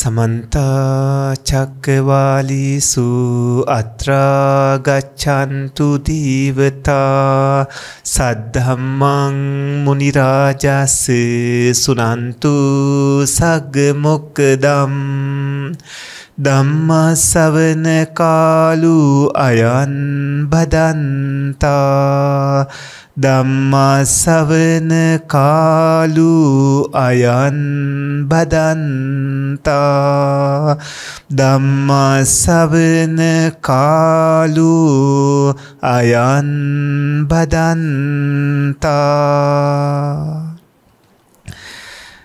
සමන්තා චක්කවාලීසු අත්‍රාගච්ඡන්තු දීවතා සද්ධම්මං මුනි රාජස් සුනන්තු සග්ග මොක්කදම් ධම්මස්සවන කාලු අයන් බදන්තා ධම්මාසවන කාලු අයන් බදන්තා. ධම්මාසවන කාලු අයන් බදන්තා.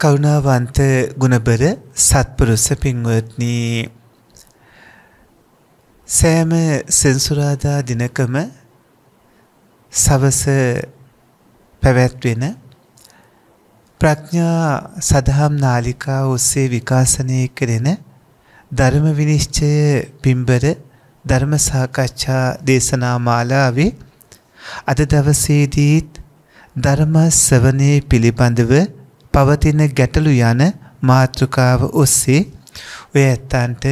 කරුණාවන්ත ගුණබර සත්පුරුෂ පින්වත්නි. සෑම සෙන්සුරාදා දිනකම සවස පැවැත්වෙන ප්‍රඥා සදහම් නාලිකා ඔස්සේ විකාශනය කරෙන ධර්ම විනිශ්චය පින්බර ධර්ම සාකච්ඡා දේශනා මාලාවේ අද දවසේදීත් ධර්ම ශ්‍රවණය පිළිබඳව පවතින ගැටලු යන මාතෘකාව ඔස්සේ ඔය ඇත්තන්ට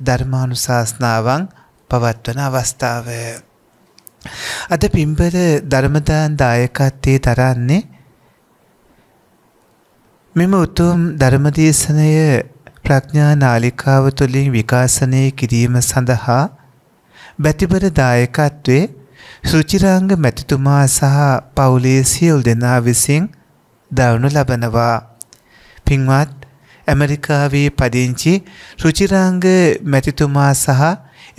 ධර්මානුශාසනාවන් පවත්වන අවස්ථාව. අද පින්බර ධර්මදාන් දායකත්වයේ දරන්නේ මෙම උතුම් ධර්මදේශනය ප්‍රඥා නාලිකාව තුළින් විකාශනය කිරීම සඳහා බැතිබර දායකත්වයේ සුචිරාංග මැතිතුමා සහ පවුලේ සියලු දෙනා විසින් දවනු ලබනවා. පින්වත් ඇමරිකාවේ පදිංචි රුචිරාංග මැතිතුමා සහ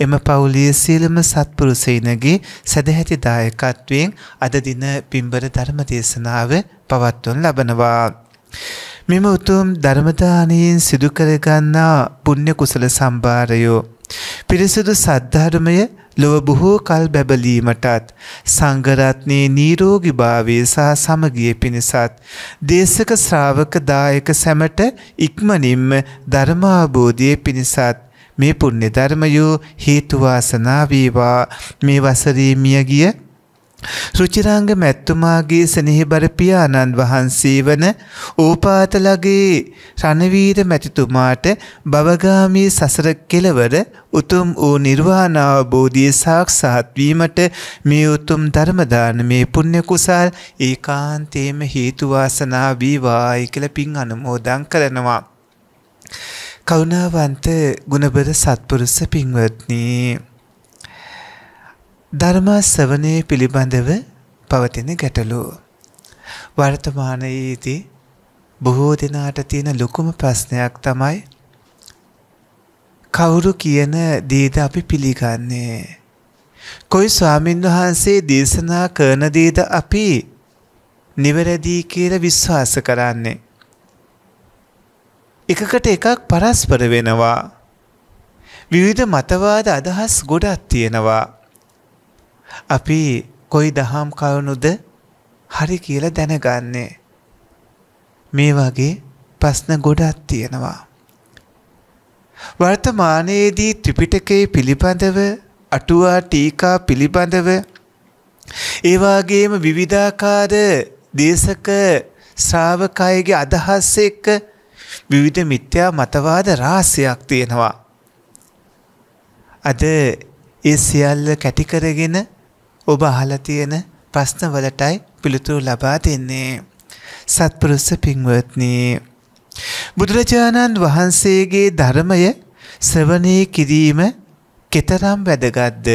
එම පවුලිය සියලුම සත්පුරුෂයිනගේ සැදැහැති දායකත්වයෙන් අද දින පින්බර ධර්ම දේශනාව පවත්වනු ලබනවා. මෙම උතුම් ධර්මදානයෙන් සිදු කරගන්නා පුණ්‍ය කුසල සම්භාරයෝ පිරිසිදු සද්ධර්මය ලොව බොහෝ කල් බැබලීමටත් සංඝරත්නයේ නිරෝගීභාවය සහ සමගිය පිණිසත් දේශක ශ්‍රාවක දායක සැමට ඉක්මනින්ම ධර්මාබෝධය පිණිසත් මේ පුණ්‍ය ධර්මයෝ හේතු වාසනා වේවා. මේ වසරේ මියගිය රුචිරාංග මැත්තුමාගේ සෙනෙහිබර පියාණන් වහන්සේ වන ඕපාතලගේ රණවීර මැතිතුමාට බවගාමී සසර කෙලවර උතුම් වූ නිර්වාණ අවබෝධය සාක්ෂාත් වීමට මේ උතුම් ධර්මදාන මේ පුණ්‍ය කුසල් ඒකාන්තේම හේතු වාසනා වේවායි කියලා පින් අනුමෝදන් කරනවා. කරුණාවන්ත ගුණබර සත්පුරුෂ පින්වත්නි ධර්මා ශ්‍රවණය පිළිබඳව පවතින ගැටලු. වර්තමානයේදී බොහෝ දෙනාට තියෙන ලොකුම ප්‍රශ්නයක් තමයි කවුරු කියන දේද අපි පිළිගන්නේ? කොයි ස්වාමින් වහන්සේ දේශනා කරන දේද අපි නිවැරදි කියලා විශ්වාස කරන්නේ? එකකට එකක් පරස්පර වෙනවා. විවිධ මතවාද අදහස් ගොඩක් තියෙනවා. අපි කොයි දහම් කරුණුද හරි කියලා දැනගන්නේ. මේ වගේ ප්‍රශ්න ගොඩක් තියෙනවා. වර්තමානයේදී ත්‍රිපිටකයේ පිළිබඳව අටුවා ටීකා පිළිබඳව ඒ වගේම විවිධාකාර දේශක ශ්‍රාවකයගේ අදහස් එක්ක විවිධ මිත්‍යා මතවාද රාශියක් තියෙනවා. අද ඒ සියල්ල කැටි කරගෙන ඔබ අහලා තියෙන ප්‍රශ්නවලටයි පිළිතුරු ලබා දෙන්නේ. සත්පුරුෂ පින්වත්නි බුදුරජාණන් වහන්සේගේ ධර්මය ශ්‍රවණය කිරීම කෙතරම් වැදගත්ද?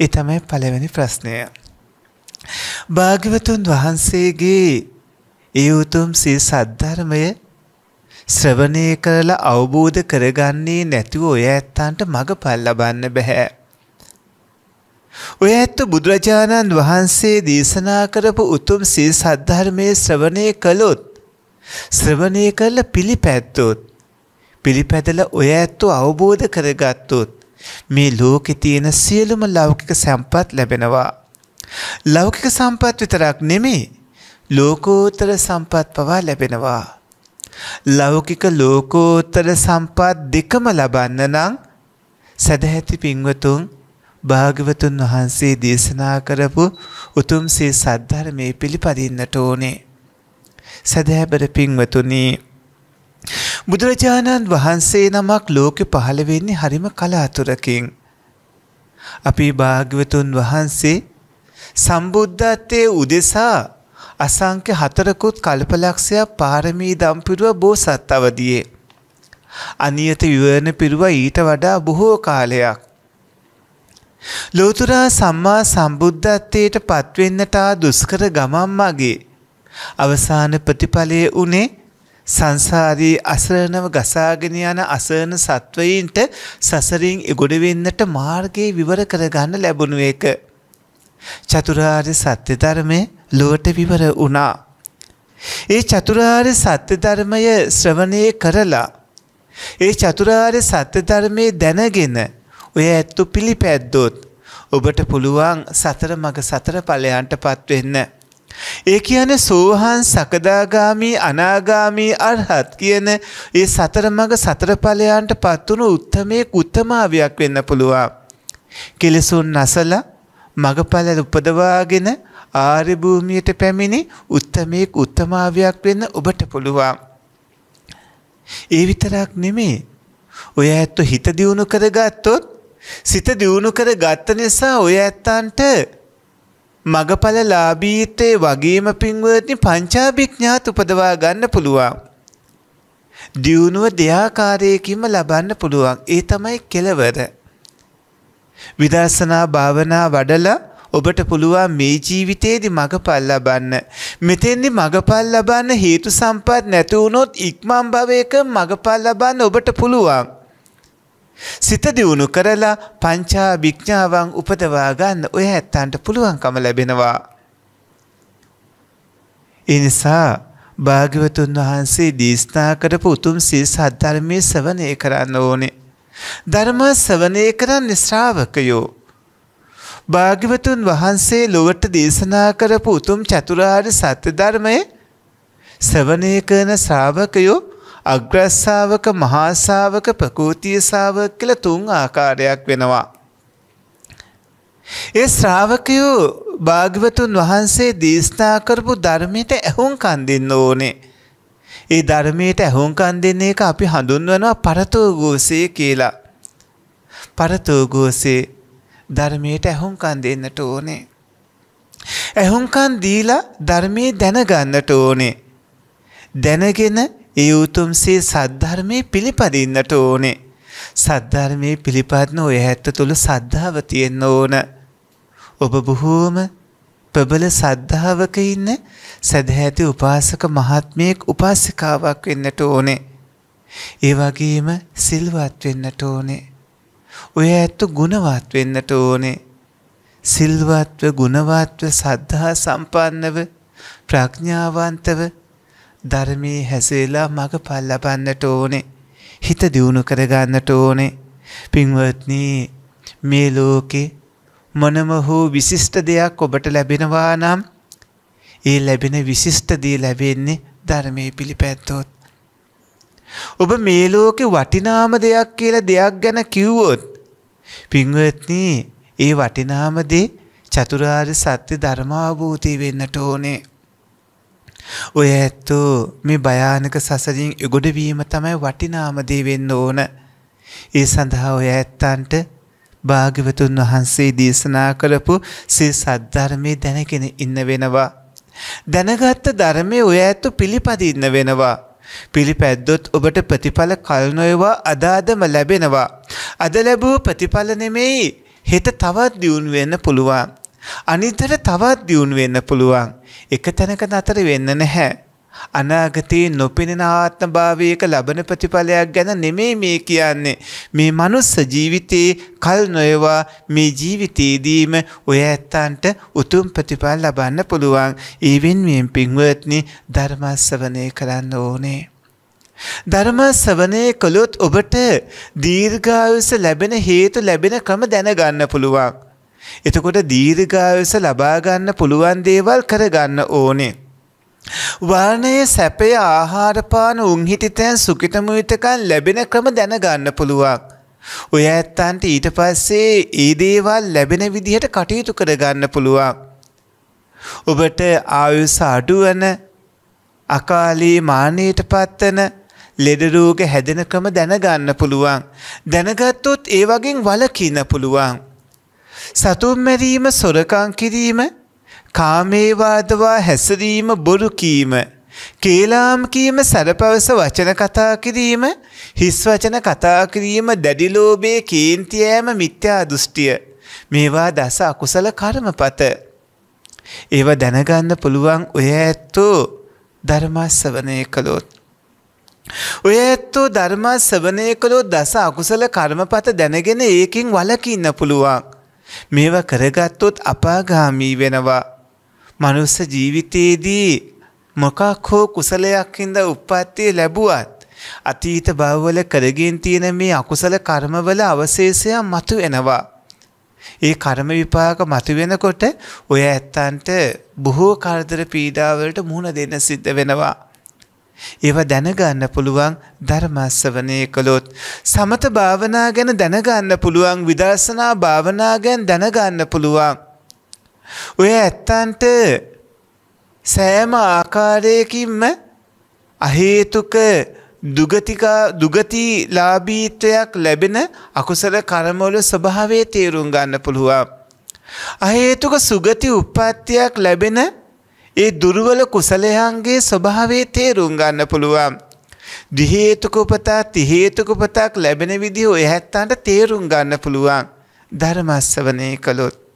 ඒ තමයි පළවෙනි ප්‍රශ්නය. භාග්‍යවතුන් වහන්සේගේ ඒ උතුම් සී සද්ධර්මය ශ්‍රවණය කරලා අවබෝධ කරගන්නේ නැතුව ඔය ඇත්තන්ට මගපල් ලබන්න බෑ. ඔය ඇත්ත බුදුරජාණන් වහන්සේ දේශනා කරපු උතුම් සී සද්ධර්මය ශ්‍රවණය කළොත් ශ්‍රවණය කළ පිළිපැත්තොත් පිළිපැදල ඔය ඇත්තු අවබෝධ කරගත්තොත් මේ ලෝකෙ තියෙන සියලුම ලෞකික සම්පත් ලැබෙනවා. ලෞකික සම්පත් විතරක් නෙමේ ලෝකෝත්තර සම්පත් පවා ලැබෙනවා. ලෞකික ලෝකෝත්තර සම්පත් දෙකම ලබන්න නම් සැදැහැති පින්වතුන් භාගවතුන් වහන්සේ දේශනා කරපු උතුම් සේ සද්ධර්මයේ පිළිපදින්නට ඕනේ. සැදැහැබර පින්වතුනි බුදුරජාණන් වහන්සේ නමක් ලෝකෙ පහළ වෙන්නේ හරිම කලාතුරකින්. අපි භාග්‍යවතුන් වහන්සේ සම්බුද්ධත්වයේ උදෙසා අසංඛ්‍ය හතරකුත් කල්පලක්ෂයක් පාරමී දම්පිරුව බෝසත් අවදියේ. අනියත විවරණ පිරුව ඊට වඩා බොහෝ කාලයක්. ලෝතුරා සම්මා සම්බුද්ධත්වයට පත්වෙන්නටා දුස්කර ගමන් මගේ අවසාන ප්‍රතිඵලය වනේ සංසාරී අසරණව ගසාගෙන යන අසරණ සත්වයින්ට සසරින් එගොඩ වෙන්නට මාර්ගයේ විවර කරගන්න ලැබුණු එක. චතුරාර්ය සත්‍ය ධර්මය ලොවට විවර වුණා. ඒ චතුරාර්ය සත්‍ය ධර්මය ශ්‍රවණය කරලා ඒ චතුරාර්ය සත්‍ය ධර්මයේ දැනගෙන ඔය ඇත්තු පිළිපැද්දොත් ඔබට පුළුවන් සතර මග සතර ඵලයන්ට පත්වෙන්න. ඒ කියන සෝහන් සකදාගාමී අනාගාමී අරහත් කියන ඒ සතර මඟ සතර ඵලයන්ට පත්වුණු උත්තමයේ උත්තමාවයක් වෙන්න පුළුවන්. කෙලෙසුන් නැසලා මගඵල උපදවාගෙන ආර්ය භූමියට පැමිණි උත්තමයේ උත්තමාවයක් වෙන්න ඔබට පුළුවන්. ඒ විතරක් නෙමේ. ඔය ඇත්ත හිත දියුණු කරගත්තොත් සිත දියුණු කර ගත්ත නිසා ඔය ඇත්තන්ට මගඵල ලාභීත්වයේ වගේම පින්වත්නි පංචාභිඥාත උපදවා ගන්න පුළුවන්. දියුණුව දෙආකාරයකින්ම ලබන්න පුළුවන්. ඒ තමයි කෙලවර. විදර්ශනා භාවනා වඩලා ඔබට පුළුවන් මේ ජීවිතේදී මගපල් ලබන්න. මෙතෙන්දි මගපල් ලබන්න හේතු සම්පත් නැති වුණොත් ඉක්මන් භවයක මගපල් ලබන්න ඔබට පුළුවන්. සිත දියුණු කරලා පංචා විඥාවන් උපදවා ගන්න ඔය ඇත්තන්ට පුළුවන්කම ලැබෙනවා. ඒ නිසා භාග්‍යවතුන් වහන්සේ දේශනා කරපු උතුම් සී සද්ධර්මයේ ශ්‍රවණය කරන්න ඕනේ. ධර්ම ශ්‍රවණය කරන්නේ ශ්‍රාවකයෝ. භාග්‍යවතුන් වහන්සේ ලොවට දේශනා කරපු උතුම් චතුරාර්ය සත්‍ය ධර්මයේ ශ්‍රවණය කරන ශ්‍රාවකයෝ අග්‍රස්සාවක මහාසාවක ප්‍රකෘතිය සාවක කියලා තුන් ආකාරයක් වෙනවා. ඒ ශ්‍රාවකයෝ භාග්‍යවතුන් වහන්සේ දේශනා කරපු ධර්මයට ඇහුම්කන් දෙන්න ඕනේ. ඒ ධර්මයට ඇහුම්කන් දෙන එක අපි හඳුන්වනවා පරතෝගෝසය කියලා. පරතෝගෝසේ ධර්මයට ඇහුම්කන් දෙන්නට ඕනේ. ඇහුම්කන් දීලා ධර්මයේ දැනගන්නට ඕනේ. දැනගෙන ඒ උතුම්සේ සද්ධර්මයේ පිළිපදින්නට ඕනේ. සද්ධර්මයේ පිළිපදින ඔය ඇත්ත තුළ සද්ධාව තියෙන්න ඕන. ඔබ බොහෝම ප්‍රබල සද්ධාවක ඉන්න සදහැති උපාසක මහත්මයෙක් උපාසිකාවක් වෙන්නට ඕනේ. ඒ වගේම සිල්වත් වෙන්නට ඕනේ. ඔය ඇත්ත ගුණවත් වෙන්නට ඕනේ. සිල්වත්ව ගුණවත්ව සද්ධා සම්පන්නව ප්‍රඥාවන්තව ධර්මයේ හැසේලා මගපල් ලබන්නට ඕනේ. හිත දියුණු කරගන්නට ඕනේ. පින්වත්නි මේ ලෝකේ මොනම හෝ විශිෂ්ට දෙයක් ඔබට ලැබෙනවා නම් ඒ ලැබෙන විශිෂ්ට දේ ලැබෙන්නේ ධර්මයේ පිළිපැත්තොත්. ඔබ මේ ලෝකේ වටිනාම දෙයක් කියලා දෙයක් ගැන කිව්වොත් පින්වත්නි ඒ වටිනාම දේ චතුරාර්ය සත්‍ය ධර්මාවබෝධය වෙන්නට ඕනේ. ඔය ඇත්තෝ මේ භයානක සසරින් එගොඩවීම තමයි වටිනාම දේ වෙන්න ඕන. ඒ සඳහා ඔය ඇත්තන්ට භාග්‍යවතුන් වහන්සේ දේශනා කරපු සිල් සද්ධර්මයේ දැනගෙන ඉන්න වෙනවා. දැනගත්ත ධර්මයේ ඔය ඇත්තු පිළිපදින්න වෙනවා. පිළිපැද්දොත් ඔබට ප්‍රතිඵල කල් නොයවා අදාදම ලැබෙනවා. අද ලැබූ ප්‍රතිඵල නෙමෙයි හෙට තවත් දියුණු වෙන්න පුළුවන්. අනිතර තවත් දියුණු වෙන්න පුළුවන්. එක තැනක නතර වෙන්න නැහැ. අනාගතයේ නොපෙනෙන ආත්ම භාවයක ලබන ප්‍රතිඵලයක් ගැන නෙමෙයි මේ කියන්නේ. මේ මනුස්ස ජීවිතේ කල් නොයවා මේ ජීවිතේදීම ඔය ඇත්තන්ට උතුම් ප්‍රතිඵල ලබන්න පුළුවන්. ඒ වෙනුවෙන් පින්වත්නි ධර්ම ශ්‍රවණය කරන්න ඕනේ. ධර්ම ශ්‍රවණය කළොත් ඔබට දීර්ඝායුෂ ලැබෙන හේතු ලැබෙන ක්‍රම දැනගන්න පුළුවන්. එතකොට දීර්ඝායුෂ ලබා ගන්න පුළුවන් දේවල් කරගන්න ඕනේ. වර්ණයේ සැපය ආහාරපාන උන්හිටිතැන් සුකිතමුවිතකන් ලැබෙන ක්‍රම දැනගන්න පුළුවන්. ඔය ඇත්තන්ට ඊට පස්සේ ඒ දේවල් ලැබෙන විදිහට කටයුතු කරගන්න පුළුවන්. ඔබට ආයුස අඩුවන අකාලී මානයට පත්වන ලෙඩරෝග හැදෙන ක්‍රම දැනගන්න පුළුවන්. දැනගත්තොත් ඒ වගෙන් වලකින්න පුළුවන්. සතුම් මැරීම සොරකං කිරීම කාමේවාදවා හැසිරීම බොරු කීම කේලාම් කීම සැරපවස වචන කතා කිරීම හිස් වචන කතා කිරීම දැඩිලෝබේ කේන්තියෑම මිත්‍යා දෘෂ්ටිය. මේවා දස අකුසල කර්මපත. ඒව දැනගන්න පුළුවන් ඔය ඇත්තෝ ධර්මස්සවනය කළොත්. ඔය ඇත්තෝ ධර්මස්සවනය කළොත් දස අකුසල කර්මපත දැනගෙන ඒකින් වලකින්න පුළුවන්. මේව කරගත්තොත් අපාගාමී වෙනවා මනුස්ස ජීවිතයේදී මොකක් හෝ කුසලයක් හින්දා උප්පත්තිය ලැබුවත් අතීත භවවල කරගෙන තියෙන මේ අකුසල කර්මවල අවශේෂයන් මතුවෙනවා. ඒ කර්ම විපාක මතුවෙනකොට ඔය ඇත්තන්ට බොහෝ කරදර පීඩාවලට මුහුණ දෙන්න සිද්ධ වෙනවා. ඒව දැනගන්න පුළුවන් ධර්මස්සවනය කළොත්. සමත භාවනා ගැන දැනගන්න පුළුවන් විදර්ශනා භාවනා ගැන දැනගන්න පුළුවන්. ඔය ඇත්තන්ට සෑම ආකාරයකින්ම අහේතුක දුගතිකා දුගතිලාභීත්වයක් ලැබෙන අකුසල කර්මවල ස්වභාවය තේරුම් ගන්න පුළුවන්. අහේතුක සුගති උප්පත්තියක් ලැබෙන ඒ දුර්වල කුසලයන්ගේ ස්වභාවය තේරුම් ගන්න පුළුවන්. දිහේතුක උපතා තිහේතුක උපතක් ලැබෙන විදිහ ඔය හැත්තන්ට තේරුම් ගන්න පුළුවන්. ධර්මස්සවනය කළොත්.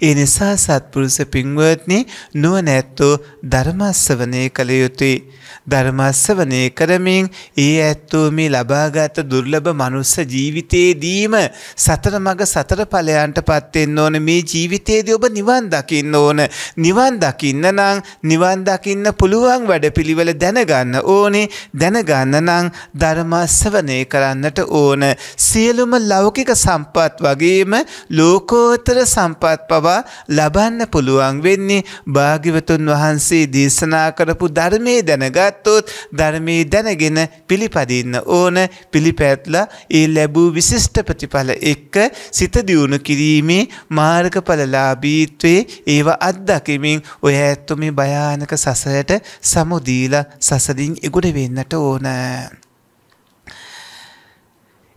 ඒ නිසා සත්පුරුෂ පින්වත්නි නුවණැත්තෝ ධර්මස්සවනය කළ යුතුයි. ධර්මස්සවනය කරමින් ඒ ඇත්තෝ මේ ලබාගත් දුර්ලභ මනුස්ස ජීවිතයේදීම සතර මඟ සතර ඵලයන්ට පත් වෙන්න ඕන. මේ ජීවිතයේදී ඔබ නිවන් දකින්න ඕන. නිවන් දකින්න නම් නිවන් දකින්න පුළුවන් වැඩපිළිවෙල දැනගන්න ඕනේ. දැනගන්න නම් ධර්මස්සවනය කරන්නට ඕන. සියලුම ලෞකික සම්පත් වගේම ලෝකෝත්තර සම්පත් පවා ලබන්න පුළුවන් වෙන්නේ භාග්‍යවතුන් වහන්සේ දේශනා කරපු ධර්මයේ දැනගත් ගත්තොත් ධර්මයේ දැනගෙන පිළිපදින්න ඕන පිළිපැත්ලා ඒ ලැබූ විශිෂ්ට ප්‍රතිඵල එක්ක සිත දියුණු කිරීමේ මාර්ගඵලලාභීත්වයේ ඒව අත්දකිමින් ඔය ඇත්තු මේ භයානක සසරට සමුදීලා සසරින් එගොඩ වෙන්නට ඕන.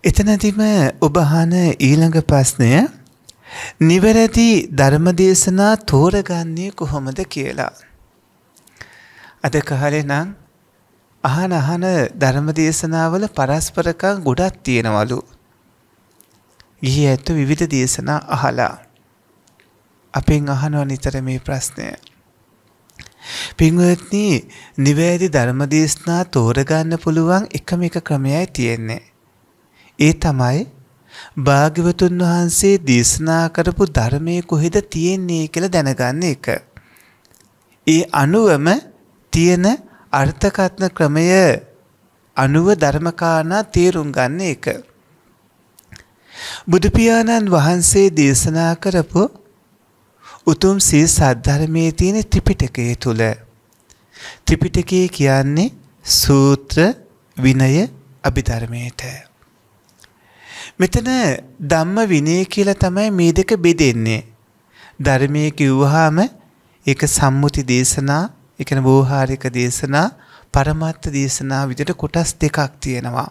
එතනදිම ඔබ අහන ඊළඟ ප්‍රශ්නය නිවැරදි ධර්මදේශනා තෝරගන්නේ කොහොමද කියලා. අද කාලේ නම් අහන අහන ධර්මදේශනාවල පරස්පරකම් ගොඩක් තියෙනවලු. ගිහි ඇත්ත විවිධ දේශනා අහලා. අපෙන් අහනවා නිතර මේ ප්‍රශ්නය. පින්වත්නි නිවැරදි ධර්මදේශනා තෝරගන්න පුළුවන් එකම එක ක්‍රමයයි තියෙන්නේ. ඒ තමයි භාග්‍යවතුන් වහන්සේ දේශනා කරපු ධර්මයේ කොහෙද තියෙන්නේ කියලා දැනගන්න එක. ඒ අනුවම තියෙන අර්ථකත්න ක්‍රමය අනුව ධර්මකාරණා තේරුම් ගන්න එක. බුදුපියාණන් වහන්සේ දේශනා කරපු උතුම් සී සද්ධර්මයේ තියෙන ත්‍රිපිටකය තුල ත්‍රිපිටකය කියන්නේ සූත්‍ර විනය අභිධර්මයට. මෙතන ධම්ම විනය කියලා තමයි මේ දෙක බෙදෙන්නේ. ධර්මයේ කිව්වහම ඒක සම්මුති දේශනා එකන බෝහාරික දේශනා පරමත්ත දේශනා විදිට කොටස් දෙකක් තියෙනවා.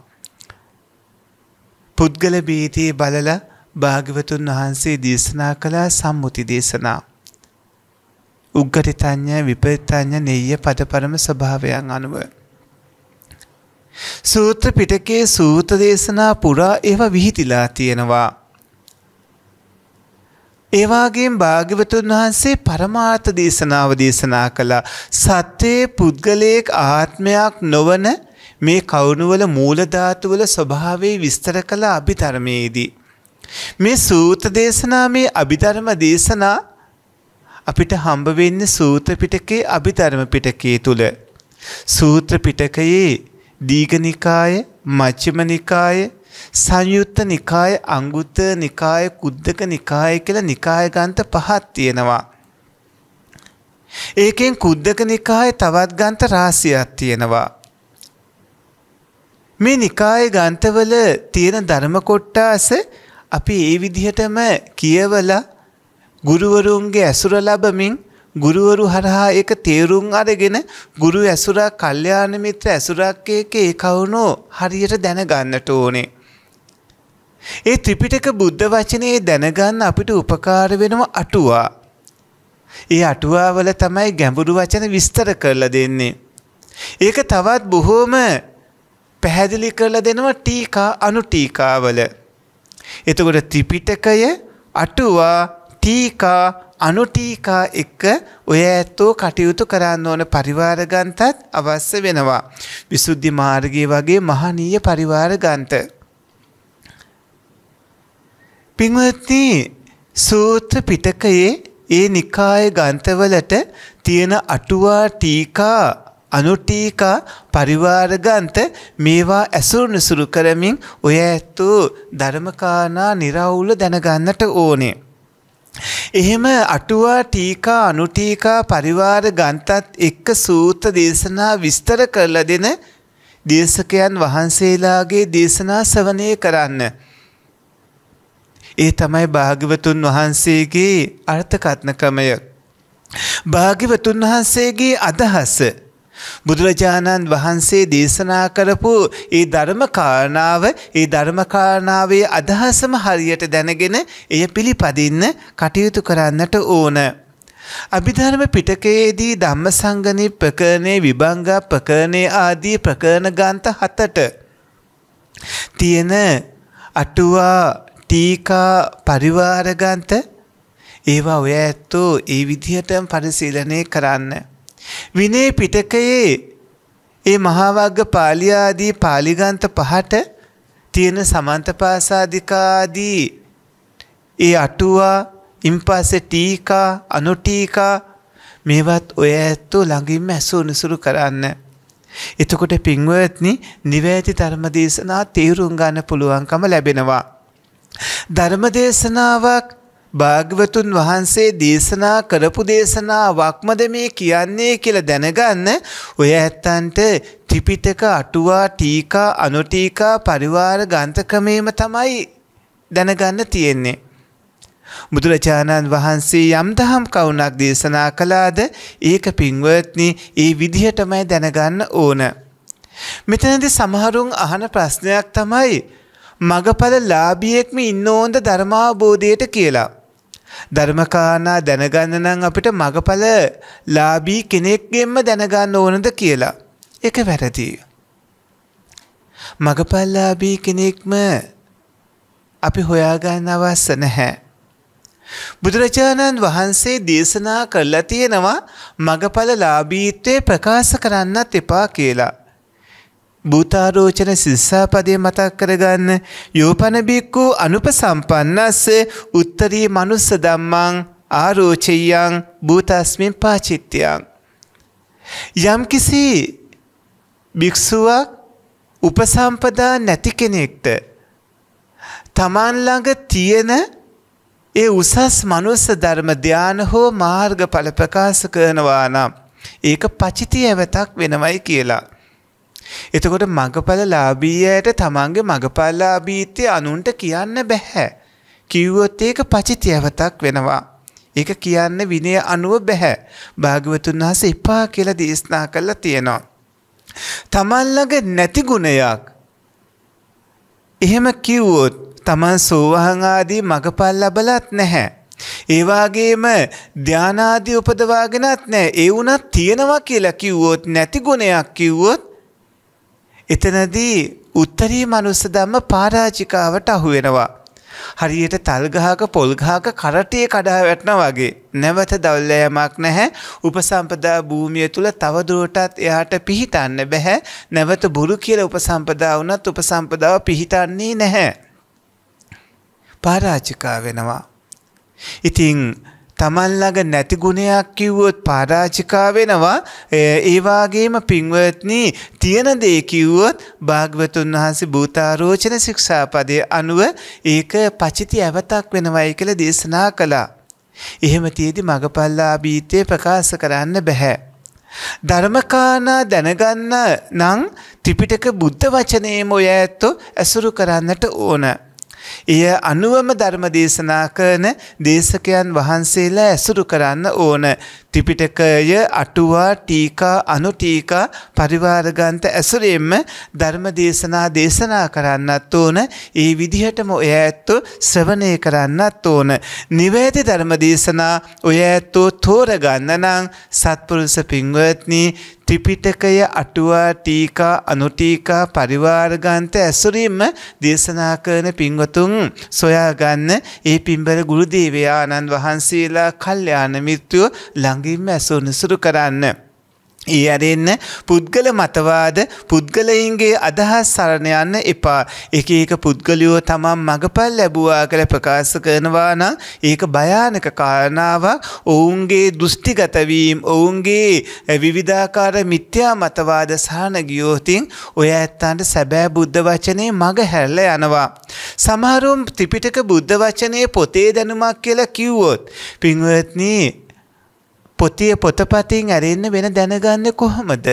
පුද්ගල බීතියේ බලල භාගිවතුන් වහන්සේ දේශනා කළා සම්මුති දේශනා. උග්ගටිතඥ විපරිතඥ නෙయ్య පදපරම ස්වභාවයන් අනුව. සූත්‍ර පිටකේ සූත්‍ර දේශනා පුරා ඒවා විහිතිලා තියෙනවා. ඒවාගේම භාග්‍යවතුන් වහන්සේ පරමාර්ථ දේශනාව දේශනා කළා. සත්‍යයේ පුද්ගලයෙක් ආත්මයක් නොවන මේ කවුණුවල මූලධාතුවල ස්වභාවය විස්තර කළ අභිධර්මයේදී. මේ සූත්‍ර දේශනා මේ අභිධර්ම දේශනා අපිට හම්බ වෙන්නේ සූත්‍ර පිටකේ අභිධර්ම පිටකයේ තුල. සූත්‍ර පිටකයේ දීඝනිකාය, මජ්ක්‍ධිම නිකාය, සංයුත්ත නිකාය, අංගුත්තර නිකාය, කුද්දක නිකාය කියලා නිකාය ග්‍රන්ථ පහක් තියෙනවා. ඒකෙන් කුද්දක නිකාය තවත් ග්‍රන්ථ රාශියක් තියෙනවා. මේ නිකාය ග්‍රන්ථවල තියෙන ධර්ම කොටාස අපි ඒ විදිහටම කියවලා ගුරුවරුන්ගේ ඇසුර ලබමින් ගුරුවරු හරහා ඒක තේරුම් අරගෙන ගුරු ඇසුරක් කල්යාණ මිත්‍ර ඇසුරක් එක ඒ කවුනෝ හරියට දැනගන්නට ඕනේ. ඒ ත්‍රිපිටක බුද්ධ වචනේ දැනගන්න අපිට උපකාර වෙනවා අටුවා. ඒ අටුවාවල තමයි ගැඹුරු වචන විස්තර කරලා දෙන්නේ. ඒක තවත් බොහෝම පැහැදිලි කරලා දෙනවා ටීකා අනු ටීකාවල. එතකොට ත්‍රිපිටකය අටුවා ටීකා අනුටීකා එක්ක ඔය ඇත්තෝ කටයුතු කරන්න ඕන පරිවාර ගන්තත් අවශ්‍ය වෙනවා. විසුද්ධි මාර්ගයේ වගේ මහනීය පරිවාර ගන්ත. පින්වත්නි සූත්‍ර පිටකයේ ඒ නිකාය ගන්තවලට තියෙන අටුවා ටීකා අනුටීකා පරිවාරගන්ත මේවා ඇසුරු නිසුරු කරමින් ඔය ඇත්තෝ ධර්මකානා නිරවුල දැනගන්නට ඕනේ. එහෙම අටුවා ටීකා අනුටීකා පරිවාර ගන්තත් එක්ක සූත්‍ර දේශනා විස්තර කරලා දෙන දේශකයන් වහන්සේලාගේ දේශනා සවනය කරන්න. ඒ තමයි භාග්‍යවතුන් වහන්සේගේ අර්ථකථන ක්‍රමය. භාග්‍යවතුන් වහන්සේගේ අදහස බුදුරජාණන් වහන්සේ දේශනා කරපු ඒ ධර්මකාරණාව ඒ ධර්මකාරණාවේ අදහසම හරියට දැනගෙන එය පිළිපදින්න කටයුතු කරන්නට ඕන. අභිධර්ම පිටකයේදී ධම්මසංගණී ප්‍රකරණේ විභංග ප්‍රකරණේ ආදී ප්‍රකරණ ග්‍රන්ථ හතට තියෙන අටුවා ටීකා පරිවාර ග්‍රන්ථ ඒවා ඔය ඇත්තෝ ඒ විදිහටම පරිශීලනය කරන්න. විනය පිටකයේ ඒ මහාවග්ග පාලි ආදී පාලිගන්ත පහට තියෙන සමන්තපාසාදිකාදී ඒ අටුවා ඉන්පස්සේ ටීකා අනුටීකා මේවත් ඔය ඇත්තෝ ළඟින්ම ඇසුනුසුරු කරන්න. එතකොට පින්වත්නි නිවැරදි ධර්මදේශනා තේරුම් ගන්න පුළුවන්කම ලැබෙනවා. ධර්මදේශනාවක් භාග්‍යවතුන් වහන්සේ දේශනා කරපු දේශනාවක්මද මේ කියන්නේ කියලා දැනගන්න ඔය ඇත්තන්ට ත්‍රිපිටක අටුවා ටීකා අනුටීකා පරිවාර ග්‍රන්ථකමේම තමයි දැනගන්න තියෙන්නේ. බුදුරජාණන් වහන්සේ යම් දහම් කවුණක් දේශනා කළාද ඒක පින්වත්නි ඒ විදිහටමයි දැනගන්න ඕන. මෙතනදී සමහරුන් අහන ප්‍රශ්නයක් තමයි මගඵල ලාභියෙක්ම ඉන්න ඕන්ද ධර්මාබෝධයට කියලා. ධර්මකාරණා දැනගන්න නම් අපිට මගඵල ලාභී කෙනෙක්ගෙන්ම දැනගන්න ඕනද කියලා. ඒක වැරදි. මගඵල ලාභී කෙනෙක්ම අපි හොයාගන්න අවශ්‍ය නැහැ. බුදුරජාණන් වහන්සේ දේශනා කරලා තියෙනවා මගඵල ලාභීත්වය ප්‍රකාශ කරන්නත් එපා කියලා. භූතාරෝචන සිස්සාපදය මතක් කරගන්න යෝපන බික්කු අනුපසම්පන්නස්ස උත්තරී මනුස්ස දම්මං ආරෝචයන් භූතස්මින් පාචිත්‍යයන්. යම්කිසි භික්‍ෂුවක් උපසම්පදා නැති කෙනෙක්ට තමන්ළඟ තියෙන ඒ උසස් මනුස්ස ධර්ම ධ්‍යාන හෝ මාර්ග පල ප්‍රකාශ කරනවා නම් ඒක පචිති ඇවතක් වෙනවයි කියලා. එතකොට මගඵල ලාභීයට තමන්ගේ මගඵල ලාභීත්වය අනුන්ට කියන්න බැහැ. කිව්වොත් ඒක පචිතියවතක් වෙනවා. ඒක කියන්න විනය අනුව බැහැ. භාග්‍යවතුන් වහන්සේ එපා කියලා දේශනා කළා තියෙනවා. තමන් ළඟ නැති ගුණයක් එහෙම කිව්වොත් තමන් සෝවහන් ආදී මගපල් ලබලත් නැහැ. ඒ වගේම ධානාදී උපදවාගෙනත් නැහැ. ඒ වුණත් තියෙනවා කියලා කිව්වොත් නැති ගුණයක් කිව්වොත් එතනදී උත්තරී මනුස්ස ධම්ම පරාජිකාවට අහු වෙනවා. හරියට තල්ගහක පොල්ගහක කරටිය කඩා වැටන වගේ. නැවත දවල්ලයමක් නැහැ උපසම්පදා භූමිය තුළ තවදුරටත් එයාට පිහිටන්න බැහැ නැවත බුරු කියල උපසම්පදා වනත් උපසම්පදාව පිහිටන්නේ නැහැ. පාරාචිකා වෙනවා. ඉතිං තමන්ලඟ නැති ගුණයක් කිව්වොත් පාරාචිකා වෙනවා ඒවාගේම පින්වත්නී තියෙන දේ කිව්වොත් භාග්‍යවතුන් වහන්සේ භූතාරෝචන ශික්ෂාපදය අනුව ඒක පචිති ඇවතක් වෙනවයි කියලා දේශනා කළා. එහෙම තියේදී මගපල්ලාභීත්වය ප්‍රකාශ කරන්න බෑ. ධර්මකානා දැනගන්න නම් ත්‍රිපිටක බුද්ධ වචනේම ඔය ඇත්තෝ ඇසුරු කරන්නට ඕන. එය අනුවම ධර්ම දේශනා කරන දේශකයන් වහන්සේලා ඇසුරු කරන්න ඕන. ත්‍රිපිටකය අටුවා ටීකා අනුටීකා පරිවාරගන්ත ඇසුරෙන්ම ධර්ම දේශනා දේශනා කරන්නත් ඕන. ඒ විදිහටම ඔය ඇත්තෝ ශ්‍රවණය කරන්නත් ඕන. නිවැරදි ධර්ම දේශනා ඔය ඇත්තෝ තෝරගන්න නම් සත්පුරුෂ පින්වත්නි ත්‍රිපිටකය අටුවා ටීකා අනුටීකා පරිවාරගන්ත ඇසුරින්ම දේශනා කරන පින්වතුන් සොයාගන්න ඒ පින්බර ගුරුදේවයාණන් වහන්සේලා කල්්‍යයාන මිත්‍රයෝ ළඟින්ම ඇසුනිසුරු කරන්න. ඒ අරෙන්න පුද්ගල මතවාද පුද්ගලයින්ගේ අදහස් සරණ යන්න එපා. එක එක පුද්ගලයෝ තමන් මගපල් ලැබුවා කළ ප්‍රකාශ කරනවා නම් ඒක භයානක කාරණාවක් ඔවුන්ගේ දෘෂ්ටිගතවීම් ඔවුන්ගේ විවිධාකාර මිත්‍යා මතවාද සහන ගියෝතින් ඔය ඇත්තන්ට සැබෑ බුද්ධ වචනේ මග හැල්ල යනවා. සමහරුම් ත්‍රිපිටක බුද්ධ වචනය පොතේ දැනුමක් කියලා කිව්වොත්. පින්වත්නී පොතිය පොතපතින් ඇරෙන්න වෙන දැනගන්න කොහොමද?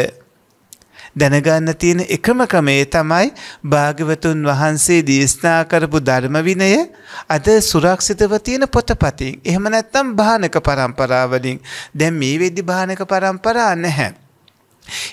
දැනගන්න තියෙන එකම ක්‍රමේ තමයි භාග්‍යවතුන් වහන්සේ දේශනා කරපු ධර්ම විනය අද සුරක්ෂිතව තියෙන පොතපතින්. එහෙම නැත්නම් භානක පරම්පරාවලින්. දැන් මේ වෙද්දි භානක පරම්පරා නැහැ.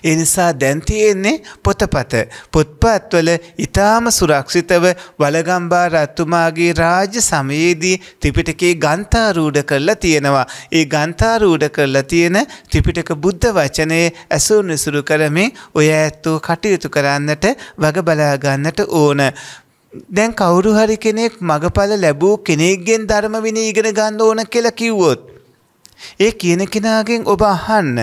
ඒ නිසා දැන් තියෙන්නේ පොතපත. පොත්පත්වල ඊටාම සුරක්ෂිතව වලගම්බා රත්තුමාගේ රාජ්‍ය සමයේදී ත්‍රිපිටකේ ගන්ථාරූඪ කරලා තියෙනවා. ඒ ගන්ථාරූඪ කරලා තියෙන ත්‍රිපිටක බුද්ධ වචනේ ඇසුරු නිසුරු කරමින් ඔය ඇත්තෝ කටයුතු කරන්නට වග බලා ගන්නට ඕන. දැන් කවුරු හරි කෙනෙක් මගඵල ලැබූ කෙනෙක්ගෙන් ධර්ම විනය ඉගෙන ගන්න ඕන කියලා කිව්වොත් ඒ කියන කෙනාගෙන් ඔබ අහන්න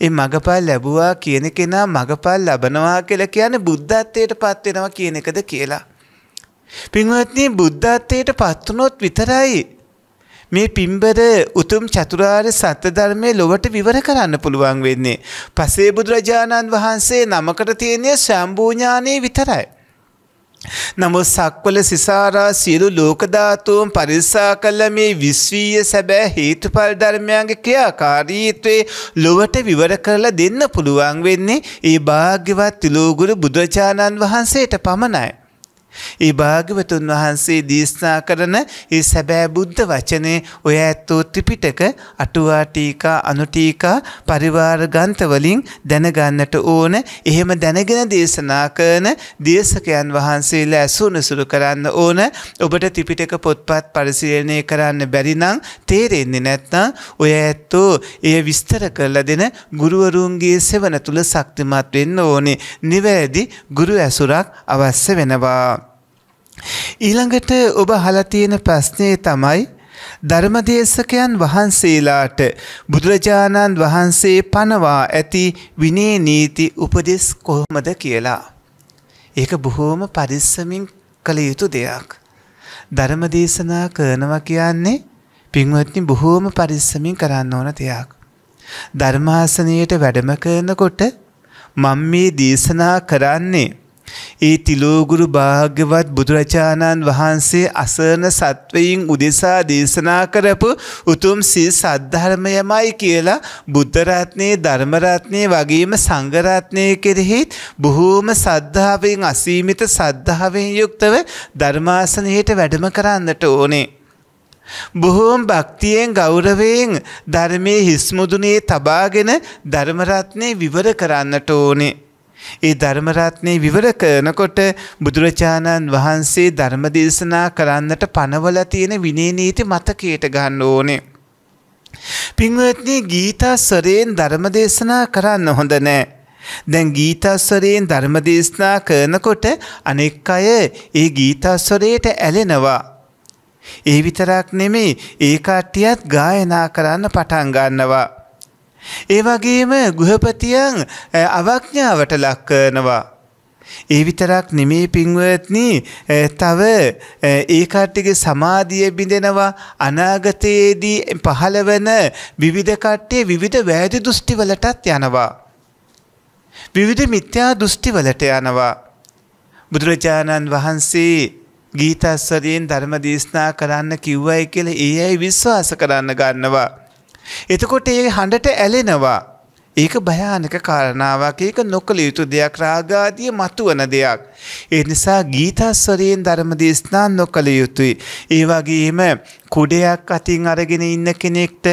ඒ මගපල් ලැබුවා කියන කෙනා මගපල් ලබනවා කියලා කියන්නේ බුද්ධත්වයට පත් වෙනවා කියන එකද කියලා. පින්වත්නි බුද්ධත්වයට පත් වුණොත් විතරයි මේ පින්බර උතුම් චතුරාර්ය සත්‍ය ධර්මයේ ලොවට විවර කරන්න පුළුවන් වෙන්නේ. පසේ බුදුරජාණන් වහන්සේ නමකට තියෙන ශම්භූ ඥානෙ විතරයි. නමුත් සක්වල සිසාරා සියලු ලෝකධාතුන් පරිස්සා කළ මේ විශ්වීය සැබෑ හේතුඵල ධර්මයන්ගේ ක්‍රියාකාරීත්වයේ ලොවට විවර කරලා දෙන්න පුළුවන් වෙන්නේ ඒ භාග්‍යවත් තිලෝගුරු බුදුරජාණන් වහන්සේට පමණයි. ඒ භාග්‍යවතුන් වහන්සේ දේශනා කරන ඒ සැබෑ බුද්ධ වචනේ ඔය ඇත්තෝ ත්‍රිපිටක අටුවා ටීකා අනුටීකා පරිවාර ග්‍රන්ථවලින් දැනගන්නට ඕන. එහෙම දැනගෙන දේශනා කරන දේශකයන් වහන්සේලා ඇසුනසුරු කරන්න ඕන. ඔබට ත්‍රිපිටක පොත්පත් පරිශීලනය කරන්න බැරි නම් තේරෙන්නේ නැත්නම් ඔය ඇත්තෝ එය විස්තර කරලා දෙන ගුරුවරුන්ගේ සෙවන තුල ශක්තිමත් වෙන්න ඕනේ. නිවැරදි ගුරු ඇසුරක් අවශ්‍ය වෙනවා. ඊළඟට ඔබ අහලා තියෙන ප්‍රශ්නේ තමයි ධර්මදේශකයන් වහන්සේලාට බුදුරජාණන් වහන්සේ පනවා ඇති විනය නීති උපදෙස් කොහොමද කියලා. ඒක බොහෝම පරිස්සමින් කළ යුතු දෙයක්. ධර්මදේශනා කරනවා කියන්නේ පින්වත්නි බොහෝම පරිස්සමින් කරන්න ඕන දෙයක්. ධර්මාසනයට වැඩම කරනකොට මම මේ දේශනා කරන්නේ ඒ තිලෝගුරු භාග්‍යවත් බුදුරජාණන් වහන්සේ අසරණ සත්වයින් උදෙසා දේශනා කරපු උතුම් සිල් සද්ධර්මයමයි කියලා බුද්ධරත්නයේ ධර්මරත්නයේ වගේම සංඝරත්නයේ කෙරෙහිත් බොහෝම සද්ධාවෙන් අසීමිත සද්ධාවෙන් යුක්තව ධර්මාසනයට වැඩම කරන්නට ඕනේ. බොහෝම භක්තියෙන් ගෞරවයෙන් ධර්මයේ හිස්මුදුනේ තබාගෙන ධර්මරත්නය විවර කරන්නට ඕනේ. ඒ ධර්මරත්නය විවර කරනකොට බුදුරජාණන් වහන්සේ ධර්මදේශනා කරන්නට පනවල තියෙන විනේනීති මතකයට ගන්න ඕනේ. පින්වත්නී ගීතාස්වරයෙන් ධර්මදේශනා කරන්න හොඳ නෑ. දැන් ගීතාස්වරයෙන් ධර්මදේශනා කරනකොට අනෙක් අය ඒ ගීතාස්වරයට ඇලෙනවා. ඒ විතරක් නෙමෙයි ඒ කට්ටියත් ගායනා කරන්න පටන් ගන්නවා. ඒ වගේම ගෘහපතියන් අවඥාවට ලක් කරනවා. ඒ විතරක් නෙමේ පින්වත්නි තව ඒ කට්ටියගේ සමාධිය බිඳෙනවා අනාගතයේදී පහළ වෙන විවිධ කට්ටිය විවිධ වෑදි දෘෂ්ටි වලටත් යනවා. විවිධ මිත්‍යා දෘෂ්ටි වලට යනවා. බුදුරජාණන් වහන්සේ ගීතස්වරයෙන් ධර්ම දේශනා කරන්න කිව්වයි කියලා ඒ අය විශ්වාස කරන්න ගන්නවා. එතකොට ඒ හඬට ඇලෙනවා. ඒක භයානක කාරණාවක් ඒක නොකළ යුතු දෙයක් රාගාදිය මතුවන දෙයක්. ඒ නිසා ගීතස්වරයෙන් ධර්ම දේශනා නොකළ යුතුයි. ඒ වගේම කුඩයක් අතින් අරගෙන ඉන්න කෙනෙක්ට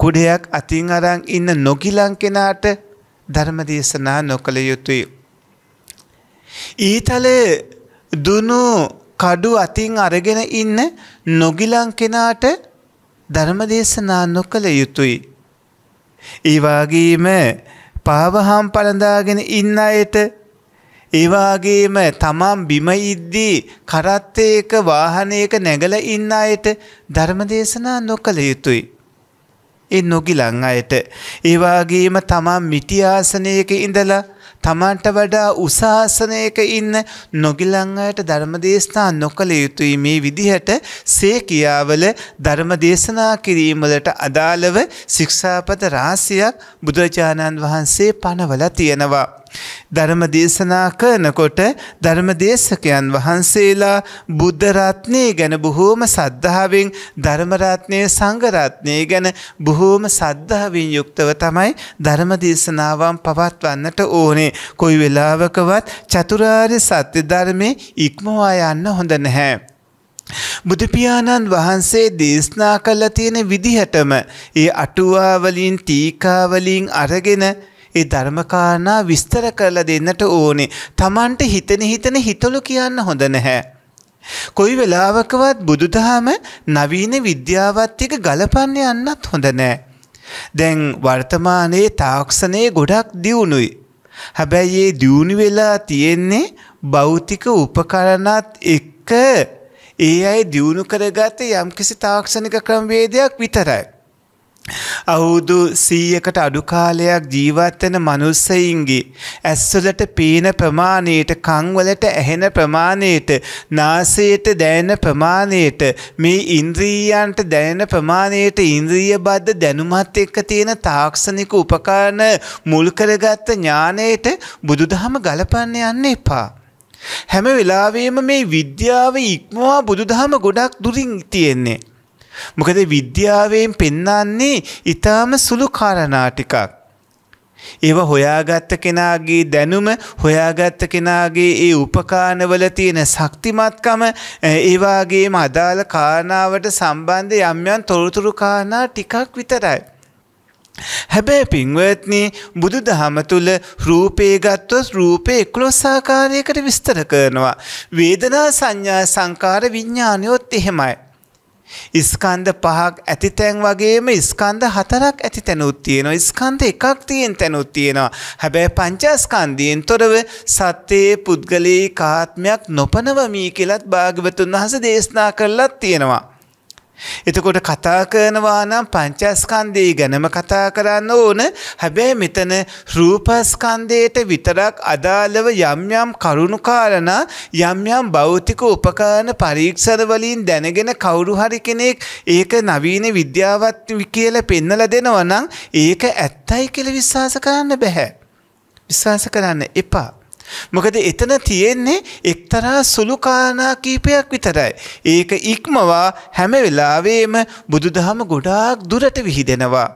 කුඩයක් අතින් අරන් ඉන්න නොගිලන් කෙනාට ධර්ම දේශනා නොකළ යුතුයි. ඊතල දුනු කඩු අතින් අරගෙන ඉන්න නොගිලන් කෙනාට ධර්ම දේශනා නොකළ යුතුයි. ඒ වගේම පාවහම් පළඳාගෙන ඉන්න අයට ඒ වගේම තමන් බිම ඉද්දී කරත්තයක වාහනයක නැගලා ඉන්න අයට ධර්ම දේශනා නොකළ යුතුයි. ඒ නොගිලන් අයට ඒ වගේම තමන් මිටි ආසනයක ඉඳලා තමන්ට වඩා උසාසනයක ඉන්න නොගිලන් අයට ධර්මදේශනා නොකළ යුතුයි මේ විදිහට සේකියාවල ධර්මදේශනා කිරීමලට අදාළව ශික්ෂාපද රාශියක් බුදුරජාණන් වහන්සේ පනවලා තියෙනවා. ධර්ම දේශනා කරනකොට ධර්මදේශකයන් වහන්සේලා බුද්ධ රත්නය ගැන බොහෝම සද්ධාවෙන් ධර්මරත්නය සංඝරත්නය ගැන බොහෝම සද්ධාවෙන් යුක්තව තමයි ධර්ම දේශනාවන් පවත්වන්නට ඕනේ. කොයි වෙලාවකවත් චතුරාර්ය සත්‍ය ධර්මයේ ඉක්මවා යන්න හොඳ නැහැ. බුදුපියාණන් වහන්සේ දේශනා කළ තියෙන විදිහටම ඒ අටුවාවලින් ටීකාවලින් අරගෙන ඒ ධර්මකාරණා විස්තර කරලා දෙන්නට ඕනේ. Tamanට හිතෙන හිතෙන හිතලු කියන්න හොඳ නැහැ. කොයි වෙලාවකවත් බුදුදහම නවීන විද්‍යාවත් එක්ක ගලපන්න යන්නත් හොඳ නැහැ. දැන් වර්තමානයේ තාක්ෂණයේ ගොඩක් දියුණුයි. හැබැයි ඒ දියුණු වෙලා තියෙන්නේ භෞතික උපකරණත් එක්ක ඒ අය දියුණු කරගත්ත යම්කිසි තාක්ෂණික ක්‍රමවේදයක් විතරයි. අවුරුදු සීයකට අඩු කාලයක් ජීවත්වන මනුස්සයින්ගේ ඇස්වලට පේන ප්‍රමාණයට කංවලට ඇහෙන ප්‍රමාණයට නාසයට දැනෙන ප්‍රමාණයට මේ ඉන්ද්‍රීයන්ට දැනෙන ප්‍රමාණයට ඉන්ද්‍රිය බද්ධ දැනුමත් එක්ක තියෙන තාක්ෂණික උපකරණ මුල් කරගත්ත ඥානයට බුදුදහම ගලපන්න යන්න එපා. හැම වෙලාවෙම මේ විද්‍යාව ඉක්මවා බුදුදහම ගොඩක් දුරින් තියෙන්නේ. මොකද විද්‍යාවෙන් පෙන්නන්නේ ඊටාම සුළු කාරණා ටිකක්. ඒව හොයාගත්ත කෙනාගේ දැනුම හොයාගත්ත කෙනාගේ ඒ උපකාරණවල තියෙන ශක්තිමත්කම ඒ වගේම අදාළ කාරණාවට සම්බන්ධ යම් යම් තොරතුරු කාරණා ටිකක් විතරයි. හැබැයි පින්වත්නි බුදුදහම තුල රූපේ ගත්තොත් රූපේ 11 ආකාරයකට විස්තර කරනවා. වේදනා සංඥා සංකාර විඥානියොත් එහෙමයි. ස්කන්ධ පහක් ඇති තැන් වගේම ස්කන්ධ හතරක් ඇති තැනුත් තියෙනවා. ස්කන්ධ එකක් තියෙන තැනුත් තියෙනවා. හැබැයි පංචස්කන්ධයෙන් තොරව සත්‍යයේ පුද්ගලී කාත්මයක් නොපනවමි කියලත් භාග්‍යවතුන් වහන්සේ දේශනා කරලත් තියෙනවා. එතකොට කතා කරනවා නම් පංචස්කන්ධය ගැනම කතා කරන්න ඕන. හැබැයි මෙතන රූපස්කන්ධයට විතරක් අදාළව යම් යම් කරුණු කාරණා යම් යම් භෞතික උපකරණ පරීක්ෂණ වලින් දැනගෙන කවුරු හරි කෙනෙක් ඒක නවීන විද්‍යාවත් කියලා පෙන්නලා දෙනවා නම් ඒක ඇත්තයි කියලා විශ්වාස කරන්න බෑ. විශ්වාස කරන්න එපා. මොකද එතන තියෙන්නේ එක්තරා සුළු කාරණා කීපයක් විතරයි. ඒක ඉක්මවා හැම වෙලාවෙම බුදුදහම ගොඩාක් දුරට විහිදෙනවා.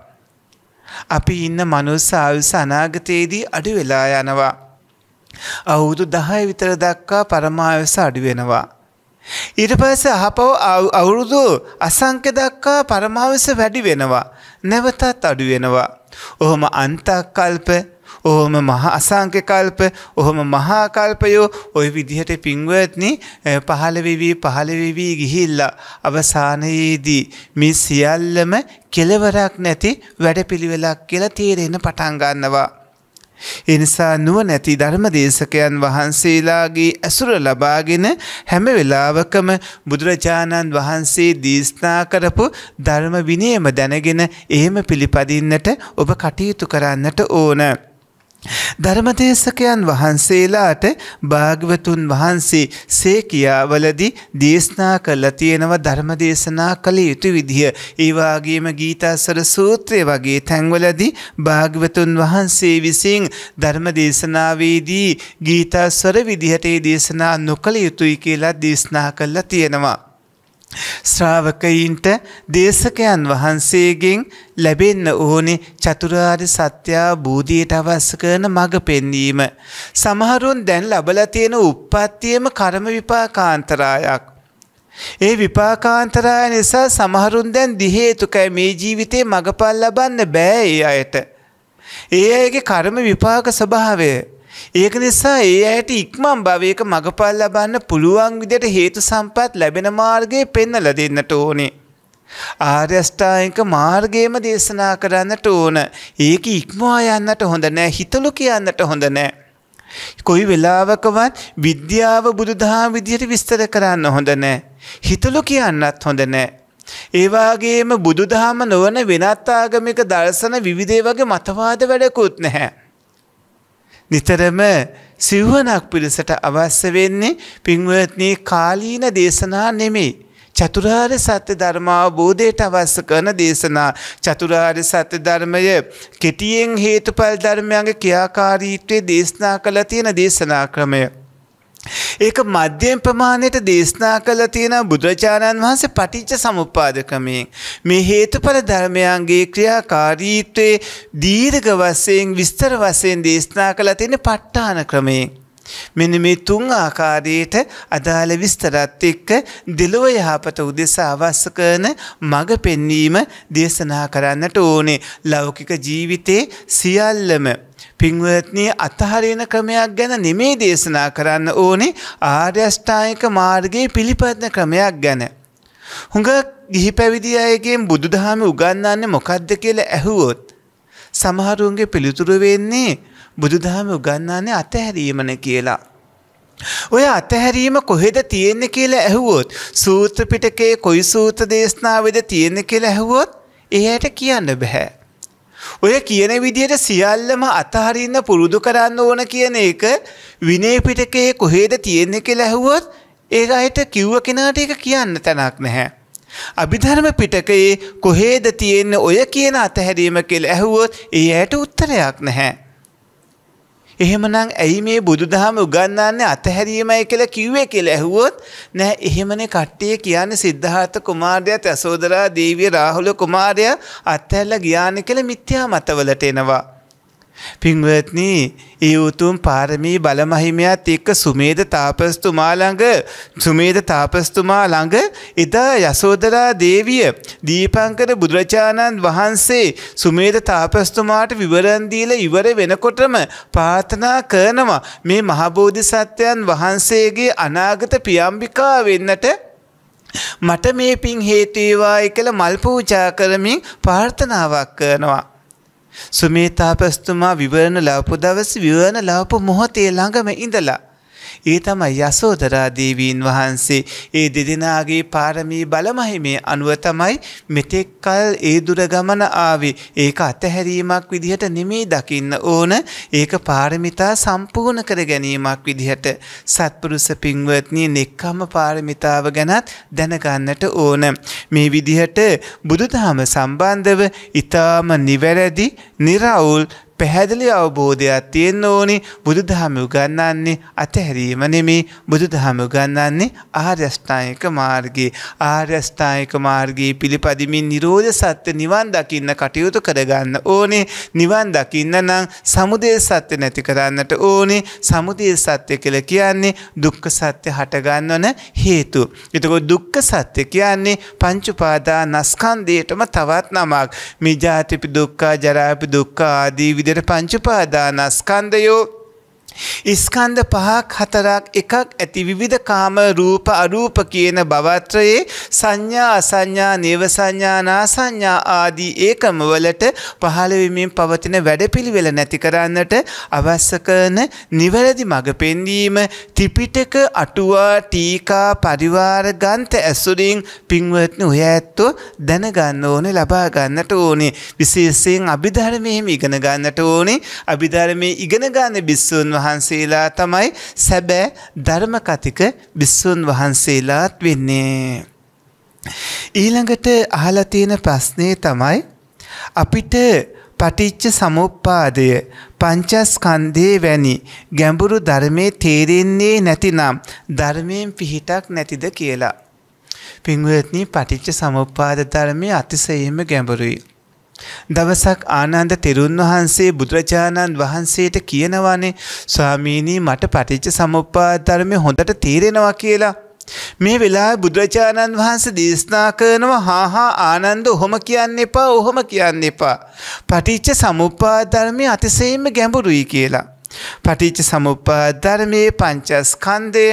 අපි ඉන්න මනුස්ස ආයුෂ අනාගතයේදී අඩු වෙලා යනවා. අවුරුදු 10 විතර දක්වා පරමායුෂ අඩු වෙනවා. ඊට පස්සේ අහපව අවුරුදු අසංඛ්‍ය දක්වා පරමාවස වැඩි වෙනවා. නැවතත් අඩු වෙනවා. ඔහොම අන්තකල්ප ඔහොම මහා අසංඛ්‍ය කල්ප ඔහොම මහා කල්පයෝ ওই විදිහට පින්වත්නි පහළ වෙවි පහළ වෙවි ගිහිල්ලා අවසානයේදී මේ සියල්ලම කෙලවරක් නැති වැඩපිළිවෙලක් කියලා තේරෙන්න පටන් ගන්නවා එනිසා නුව නැති ධර්මදේශකයන් වහන්සේලාගේ ඇසුර ලබාගෙන හැම වෙලාවකම බුදුරජාණන් වහන්සේ දීස්නා කරපු ධර්ම විනයම දැනගෙන එහෙම පිළිපදින්නට ඔබ කටයුතු කරන්නට ඕන. ධර්මදේශකයන් වහන්සේලාට භාග්‍යවතුන් වහන්සේ සේකියාවලදී දේශනා කළා තියෙනවා ධර්මදේශනා කළ යුතු විදිය. ඒ වගේම ගීතාසර සූත්‍රය වගේ තැන්වලදී භාග්‍යවතුන් වහන්සේ විසින් ධර්මදේශනාවේදී ගීතාසර විදිහට දේශනා නොකළ යුතුයි කියලා දේශනා කළා තියෙනවා. ශ්‍රාවකයින්ට දේශකයන් වහන්සේගෙන් ලැබෙන්න ඕනේ චතුරාර්ය සත්‍ය බෝධියට අවශ්‍ය කරන මඟ පෙන්වීම. සමහරුන් දැන් ලබලා තියෙන උප්පත්තියම කර්ම විපාකාන්තරායක්. ඒ විපාකාන්තරාය නිසා සමහරුන් දැන් දිහේතුකයි මේ ජීවිතේ මඟපල් ලබන්න බෑ ඒ අයට. ඒ අයගේ කර්ම විපාක ස්වභාවය ඒක නිසා ඒ ඇයට ඉක්මන් භවයක මගපල් ලබන්න පුළුවන් විදිහට හේතු සම්පත් ලැබෙන මාර්ගය පෙන්වලා දෙන්නට ඕනේ. ආර්ය අෂ්ටාංගික මාර්ගයම දේශනා කරන්නට ඕන. ඒක ඉක්මවා යන්නට හොඳ නෑ. හිතලු කියන්නට හොඳ නෑ. කොයි වෙලාවකවත් විද්‍යාව බුදුදහම විදිහට විස්තර කරන්න හොඳ නෑ. හිතලු කියන්නත් හොඳ නෑ. ඒ වගේම බුදුදහම නොවන වෙනත් ආගමික දර්ශන විවිධ වගේ මතවාද වැඩකුත් නැහැ. නිතරම සිව්වනක් පිරිසට අවශ්‍ය වෙන්නේ පින්වත්නී කාලීන දේශනා නෙමෙයි. චතුරාර්ය සත්‍ය ධර්මාවබෝධයට අවශ්‍ය කරන දේශනා චතුරාර්ය සත්‍ය ධර්මය කෙටියෙන් හේතුඵල ධර්මයන්ගේ ක්‍රියාකාරීත්වයේ දේශනා කළ තියෙන දේශනා ක්‍රමය. ඒක මධ්‍යම ප්‍රමාණයට දේශනා කළ තියෙන බුදුරජාණන් වහන්සේ පටිච්ච සමුප්පාද ක්‍රමයෙන් මේ හේතුඵල ධර්මයන්ගේ ක්‍රියාකාරීත්වයේ දීර්ඝ වශයෙන් විස්තර වශයෙන් දේශනා කළ තියෙන ප ဋ ාණ ක්‍රමයෙන්. මෙන්න මේ තුන් ආකාරයට අදාළ විස්තරත් එක්ක දෙලොව යහපත උදෙසා අවශ්‍ය කරන මඟ පෙන්වීම දේශනා කරන්නට ඕනේ. ලෞකික ජීවිතේ සියල්ලම පින්වත්නි අතහරින ක්‍රමයක් ගැන නෙමේ දේශනා කරන්න ඕනේ ආර්ය අෂ්ටාංගික මාර්ගයේ පිළිපදින ක්‍රමයක් ගැන. හුඟ ගිහි පැවිදි අයගෙන් බුදුදහම උගන්වන්නේ මොකද්ද කියලා ඇහුවොත් සමහරුන්ගේ පිළිතුරු වෙන්නේ බුදුදහම උගන්වන්නේ අතහැරීමන කියලා. ඔය අතහැරීම කොහෙද තියෙන්නේ කියලා ඇහුවොත් සූත්‍ර පිටකයේ කොයි සූත්‍ර දේශනාවේද තියෙන්නේ කියලා ඇහුවොත් එයාට කියන්න බෑ. ඔය කියන විදිහට සියල්ලම අතහරින්න පුරුදු කරන්න ඕන කියන එක විනය පිටකයේ කොහෙද තියෙන්නේ කියලා ඇහුවොත් ඒක අයට කිව්ව කෙනාට ඒක කියන්න තැනක් නැහැ. අභිධර්ම පිටකයේ කොහේද තියෙන්නේ ඔය කියන අතහැරීම කියලා ඇහුවොත් ඒ ඇයට උත්තරයක් නැහැ. එහෙමනම් ඇයි මේ බුදුදහම උගන්වන්නේ අතහැරීමයි කියලා කිව්වේ කියලා ඇහුවොත් නෑ එහෙමනේ කට්ටිය කියන්නේ සිද්ධාර්ථ කුමාරයාත් යසෝදරා දේවිය රාහුල සුකුමාරයා අත්හැරලා ගියානේ කියලා මිත්‍යා මතවලට එනවා. පින්වත්නි ඒ උතුම් පාරමී බලමහිමයත් එක්ක සුමේද තාපස්තුමා ළඟ සුමේද තාපස්තුමා ළඟ එදා යසෝදරා දේවිය දීපංකර බුදුරජාණන් වහන්සේ සුමේද තාපස්තුමාට විවරණ දීලා ඉවර වෙනකොටම ප්‍රාර්ථනා කරනවා. මේ මහබෝධිසත්වයන් වහන්සේගේ අනාගත පියම්බිකා වෙන්නට මට මේ පින් හේතු වේවායි කියලා මල් පූජා කරමින් ප්‍රාර්ථනාවක් කරනවා. සුමේතාපස්තුමා විවරණ ලවපු දවස විවරණ ලවපු මොහොතේ ළඟම ඉඳලා ඒ තමයි යසෝදරා දේවීන් වහන්සේ ඒ දෙදෙනාගේ පාරමී බලමහිමේ අනුව තමයි මෙතෙක් කල ඒ දුර ගමන ආවේ. ඒක අතහැරීමක් විදිහට නෙමෙයි දකින්න ඕන. ඒක පාරමිතා සම්පූර්ණ කර ගැනීමක් විදිහට සත්පුරුෂ පින්වත්නි නෙක්ඛම්ම පාරමිතාව ගැනත් දැනගන්නට ඕන. මේ විදිහට බුදුදහම සම්බන්ධව ඊටාම නිවැරදි, निराවුල් පැහැදිලි අවබෝධයක් තියෙන්න ඕනි. බුදුදහම උගන්වන්නේ අතහැරීම නෙමේ බුදුදහම උගන්වන්නේ ආර්ය අෂ්ටාංගික මාර්ගයේ. ආර්ය අෂ්ටාංගික මාර්ගයේ පිළිපදිමින් නිරෝධ සත්‍ය නිවන් දකින්න කටයුතු කරගන්න ඕනේ. නිවන් දකින්න නම් සමුදය සත්‍ය නැති කරන්නට ඕනේ. සමුදය සත්‍ය කියලා කියන්නේ දුක්ඛ සත්‍ය හටගන්නවන හේතු. එතකොට දුක්ඛ සත්‍ය කියන්නේ පංච උපාදානස්කන්ධයටම තවත් නමක්. මේ ජාතිපි දුක්ඛ ජරාපි දුක්ඛ ආදී විදිහට පංච උපාදානස්කන්ධයෝ ස්කන්ධ පහක් හතරක් එකක් ඇති විවිධ කාම රූප අරූප කියන භවත්‍රයේ සංඥා අසංඥා නේව සංඥා නාසංඥා ආදී ඒකම වලට පහළ වෙමින් පවතින වැඩපිළිවෙල නැති කරන්නට අවශ්‍ය කරන නිවැරදි මඟ පෙන්වීම ත්‍රිපිටක අටුවා ටීකා පරිවාර ග්‍රන්ථ ඇසුරින් පින්වත්නි ඔය ඇත්තෝ දැනගන්න ඕනේ ලබා ගන්නට ඕනේ. විශේෂයෙන් අභිධර්මයේ ඉගෙන ගන්නට ඕනේ. අභිධර්මයේ ඉගෙන ගන්න බිස්සුන් වහන්සේලා තමයි සැබෑ ධර්ම කතික බිස්සුන් වහන්සේලාත් වෙන්නේ. ඊළඟට අහලා තියෙන ප්‍රශ්නේ තමයි අපිට පටිච්ච සමුප්පාදය පංචස්කන්ධේ වැනි ගැඹුරු ධර්මයේ තේරෙන්නේ නැතිනම් ධර්මයෙන් පිහිටක් නැතිද කියලා. පින්වත්නි පටිච්ච සමුප්පාද ධර්මයේ අතිශයින්ම ගැඹුරුයි. දවසක් ආනන්ද තෙරුන් වහන්සේ බුදුරජාණන් වහන්සේට කියනවානේ ස්වාමීනී මට පටිච්ච සමුප්පාද ධර්මය හොඳට තේරෙනවා කියලා. මේ වෙලාවේ බුදුරජාණන් වහන්සේ දේශනා කරනවා හා හා ආනන්ද ඔහොම කියන්න එපා ඔහොම කියන්න එපා. පටිච්ච සමුප්පාද ධර්මයේ අතිශයින්ම ගැඹුරුයි කියලා. පටිච්ච සමුප්පාද ධර්මයේ පංචස්කන්ධය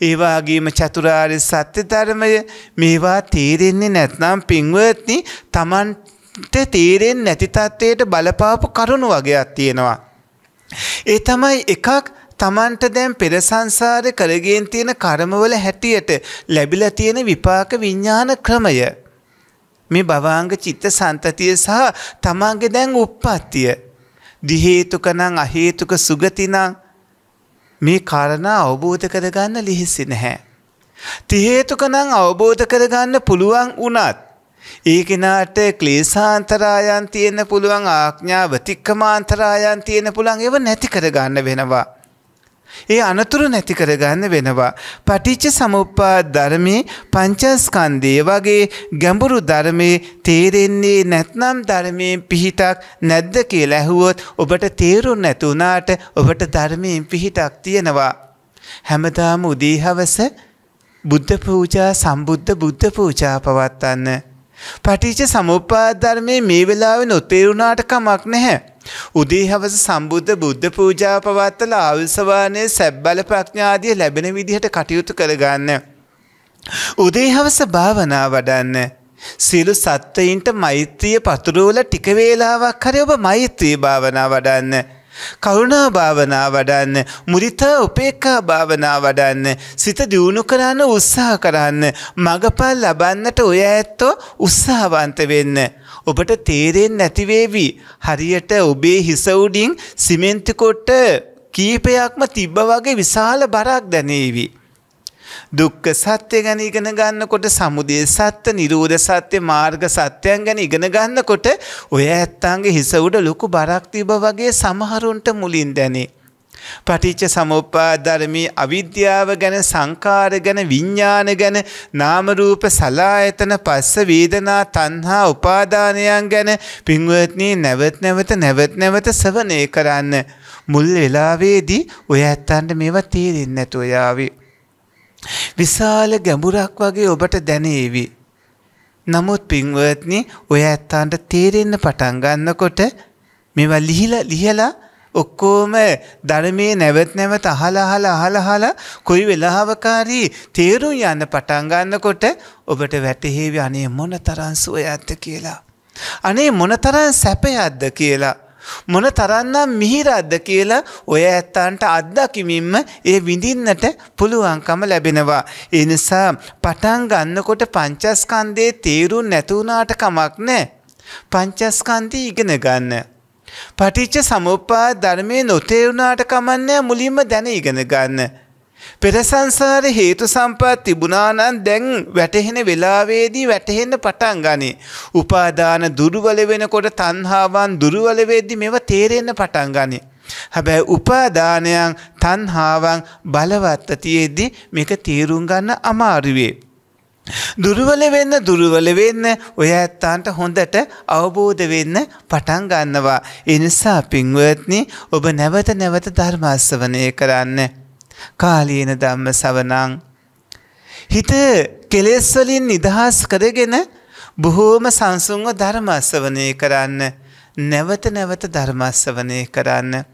ඒ වගේම චතුරාර්ය සත්‍ය ධර්මය මේවා තේරෙන්නේ නැත්නම් පින්වත්නි Taman තේරෙන්නේ නැති තත්ත්වයට බලපාපු කරුණු වගේක් තියෙනවා. ඒ තමයි එකක් තමන්ට දැන් පෙර සංසාරේ කරගෙන තියෙන කර්මවල හැටියට ලැබිලා තියෙන විපාක විඥාන ක්‍රමය. මේ භවාංග චිත්ත සන්තතිය සහ තමන්ගේ දැන් උප්පත්තිය. දි හේතුක නම් අ හේතුක සුගති නම් මේ කාරණා අවබෝධ කරගන්න ලිහිසි නැහැ. ති හේතුක නම් අවබෝධ කරගන්න පුළුවන් වුණත් ඒ කෙනාට ක්ලේශාන්තරායන් තියෙන්න පුළුවන් ආඥා වතික්කමාන්තරායන් තියෙන පුළුවන් ඒව නැති කරගන්න වෙනවා. ඒ අනතුරු නැති කරගන්න වෙනවා. පටිච්ච සමුප්පාද ධර්මයේ පංචස්කන්ධය වගේ ගැඹුරු ධර්මයේ තේරෙන්නේ නැත්නම් ධර්මයෙන් පිහිටක් නැද්ද කියලා ඇහුවොත් ඔබට තේරුම් නැතුණාට ඔබට ධර්මයෙන් පිහිටක් තියෙනවා. හැමදාම උදේ හවස බුද්ධ පූජා සම්බුද්ධ බුද්ධ පූජා පවත්වන්න. පටිච්ච සමුප්පාද ධර්මයේ මේ වෙලාවේ නොතේරුණාට කමක් නැහැ. උදේ හවස සම්බුද්ධ බුද්ධ පූජා පවත්වලා ආවිසවානයේ සැබ්බල ප්‍රඥාදිය ලැබෙන විදිහට කටයුතු කරගන්න. උදේ හවස භාවනා වඩන්න. සියලු සත්වයින්ට මෛත්‍රිය පතුරවල ටික වේලාවක් හරි ඔබ මෛත්‍රී භාවනා වඩන්න. කරුණා භාවනා වඩන්න මුරිතා උපේක්ඛා භාවනා වඩන්න සිත දියුණු කරන්න උත්සාහ කරන්න මගපල් ලබන්නට ඔය ඇත්තෝ උත්සාහවන්ත වෙන්න. ඔබට තේරෙන්නේ නැතිවේවි හරියට ඔබේ හිස උඩින් සිමෙන්ති කොට කීපයක්ම තිබ්බ වගේ විශාල බරක් දැනේවි. දුක්ඛ සත්‍ය ගැන ඉගෙන ගන්නකොට සමුදය සත්‍ය, නිරෝධ සත්‍ය, මාර්ග සත්‍යයන් ගැන ඉගෙන ගන්නකොට ඔය ඇත්තන්ගේ හිස උඩ ලොකු බරක් තිබ්බ වගේ සමහරුන්ට මුලින් දැනේ. පටිච්ච සමුප්පාද ධර්මී අවිද්‍යාව ගැන සංකාර ගැන විඥාන ගැන නාම රූප සලායතන පස්ස වේදනා තණ්හා උපාදානයන් ගැන පින්වත්නි නැවත නැවත නැවත නැවත සවනය කරන්න මුල් වෙලාවේදී ඔය ඇත්තන්ට මේවා තේරෙන්නේ නැතුව යාවි. විශාල ගැඹුරක් වගේ ඔබට දැනේවි. නමුත් පින්වත්නි ඔය ඇත්තාන්ට තේරෙන්න පටන් ගන්නකොට මේවා ලිහිලා ලිහලා ඔක්කොම ධර්මයේ නැවත නැවත අහලා අහලා අහලා අහලා කොයි වෙලාවකාරී තේරුම් යන්න පටන් ගන්නකොට ඔබට වැටහෙවි අනේ මොනතරම් සුවයක්ද කියලා. අනේ මොනතරම් සැපයක්ද කියලා. මොන තරන්නම් මිහිරක්ද කියලා ඔය ඇත්තන්ට අත්දකිමින්ම ඒ විඳින්නට පුළුවන්කම ලැබෙනවා. ඒ නිසා පටන් ගන්නකොට පංචස්කන්ධයේ තේරුම් නැතුණාට කමක් නැහැ. පංචස්කන්ධය ඉගෙන ගන්න. පටිච්ච සමුප්පාද ධර්මයේ නොතේරුණාට කමන්නේ මුලින්ම දැන ඉගෙන ගන්න. පෙර සංසාරේ හේතු සම්පත් තිබුණා නම් දැන් වැටහෙන වෙලාවේදී වැටහෙන්න පටන් ගනී. උපාදාන දුර්වල වෙනකොට තණ්හාවන් දුර්වල වෙද්දී මේවා තේරෙන්න පටන් ගනී. හැබැයි උපාදානයන් තණ්හාවන් බලවත් තියෙද්දී මේක තේරුම් ගන්න අමාරු දුර්වල වෙන්න දුර්වල වෙන්න ඔය ඇත්තන්ට හොඳට අවබෝධ වෙන්න පටන් ගන්නවා. ඒ නිසා පින්වත්නි ඔබ නැවත නැවත ධර්මාස්වනය කරන්න. කාලීන ධම්ම සවනං හිත කෙලෙස් වලින් නිදහස් කරගෙන බොහෝම සංසුන්ව ධර්මස්සවනය කරන්න නැවත නැවත ධර්මස්සවනය කරන්න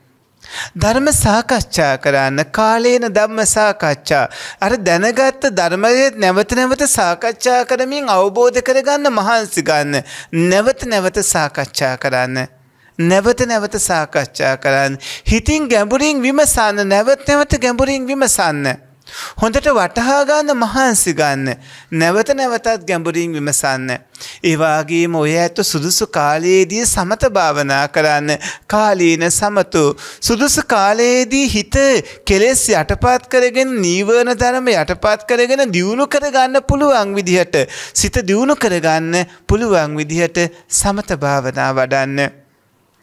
ධර්ම සාකච්ඡා කරන්න කාලේන ධම්ම සාකච්ඡා. අර දැනගත්ත ධර්මයේ නැවත නැවත සාකච්ඡා කරමින් අවබෝධ කරගන්න මහන්සි ගන්න. නැවත නැවත සාකච්ඡා කරන්න. නැවත නැවත සාකච්ඡා කරන්න. හිතින් ගැඹුරින් විමසන්න නැවත නැවත ගැඹුරින් විමසන්න. හොඳට වටහාගන්න මහන්සි ගන්න. නැවත නැවතත් ගැඹුරින් විමසන්න. ඒවාගේම ඔය ඇත්තු සුදුසු කාලයේදී සමත භාවනා කරන්න කාලීන සමතු. සුදුසු කාලයේදී හිත කෙලෙස් යටපාත් කරගෙන නීවර්ණ ධර්ම යටපාත් කරගෙන දියුණු කරගන්න පුළුවන් විදිහට සිත දියුණු කරගන්න පුළුවන් විදිහට සමත භාවනා වඩන්න.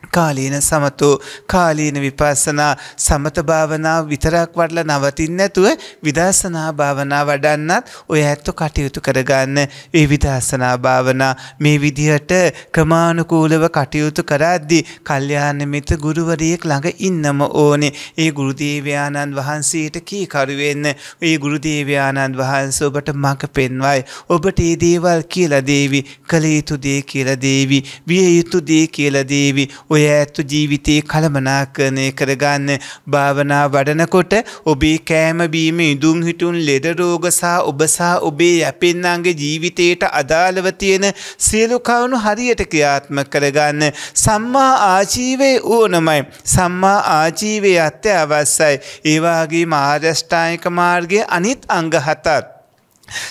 කාලීන සමතෝ කාලීන විපස්සනා සමත භාවනාව විතරක් වඩලා නවතින්නේ නැතුව විදර්ශනා භාවනා වඩන්නත් ඔය ඇත්ත කටයුතු කරගන්න. ඒ විදර්ශනා භාවනා මේ විදිහට ක්‍රමානුකූලව කටයුතු කරද්දී කල්යාණ මිත්‍ර ගුරුවරයෙක් ළඟ ඉන්නම ඕනේ. ඒ ගුරු දේවයානන් වහන්සේට කීකරු වෙන්න. ඒ ගුරු දේවයානන් වහන්සේ ඔබට මඟ පෙන්වයි. ඔබට මේ දේවල් කියලා දේවි කළ යුතු දේ කියලා දේවි විය යුතු දේ කියලා දේවි. ඔය ඇත්තු ජීවිතයේ කළමනාකරණය කරගන්න භාවනා වඩනකොට ඔබේ කෑම බීම ඉදුම් හිටුන් ලෙඩ රෝග සහ ඔබ සහ ඔබේ යැපෙන්නන්ගේ ජීවිතයට අදාළව තියෙන සියලු කරුණු හරියට ක්‍රියාත්මක කරගන්න. සම්මා ආජීවයේ ඕනමයි. සම්මා ආජීවයේ අත්‍යවශ්‍යයි. ඒ වගේම ආර්යෂ්ටායික මාර්ගයේ අනිත් අංග හතත්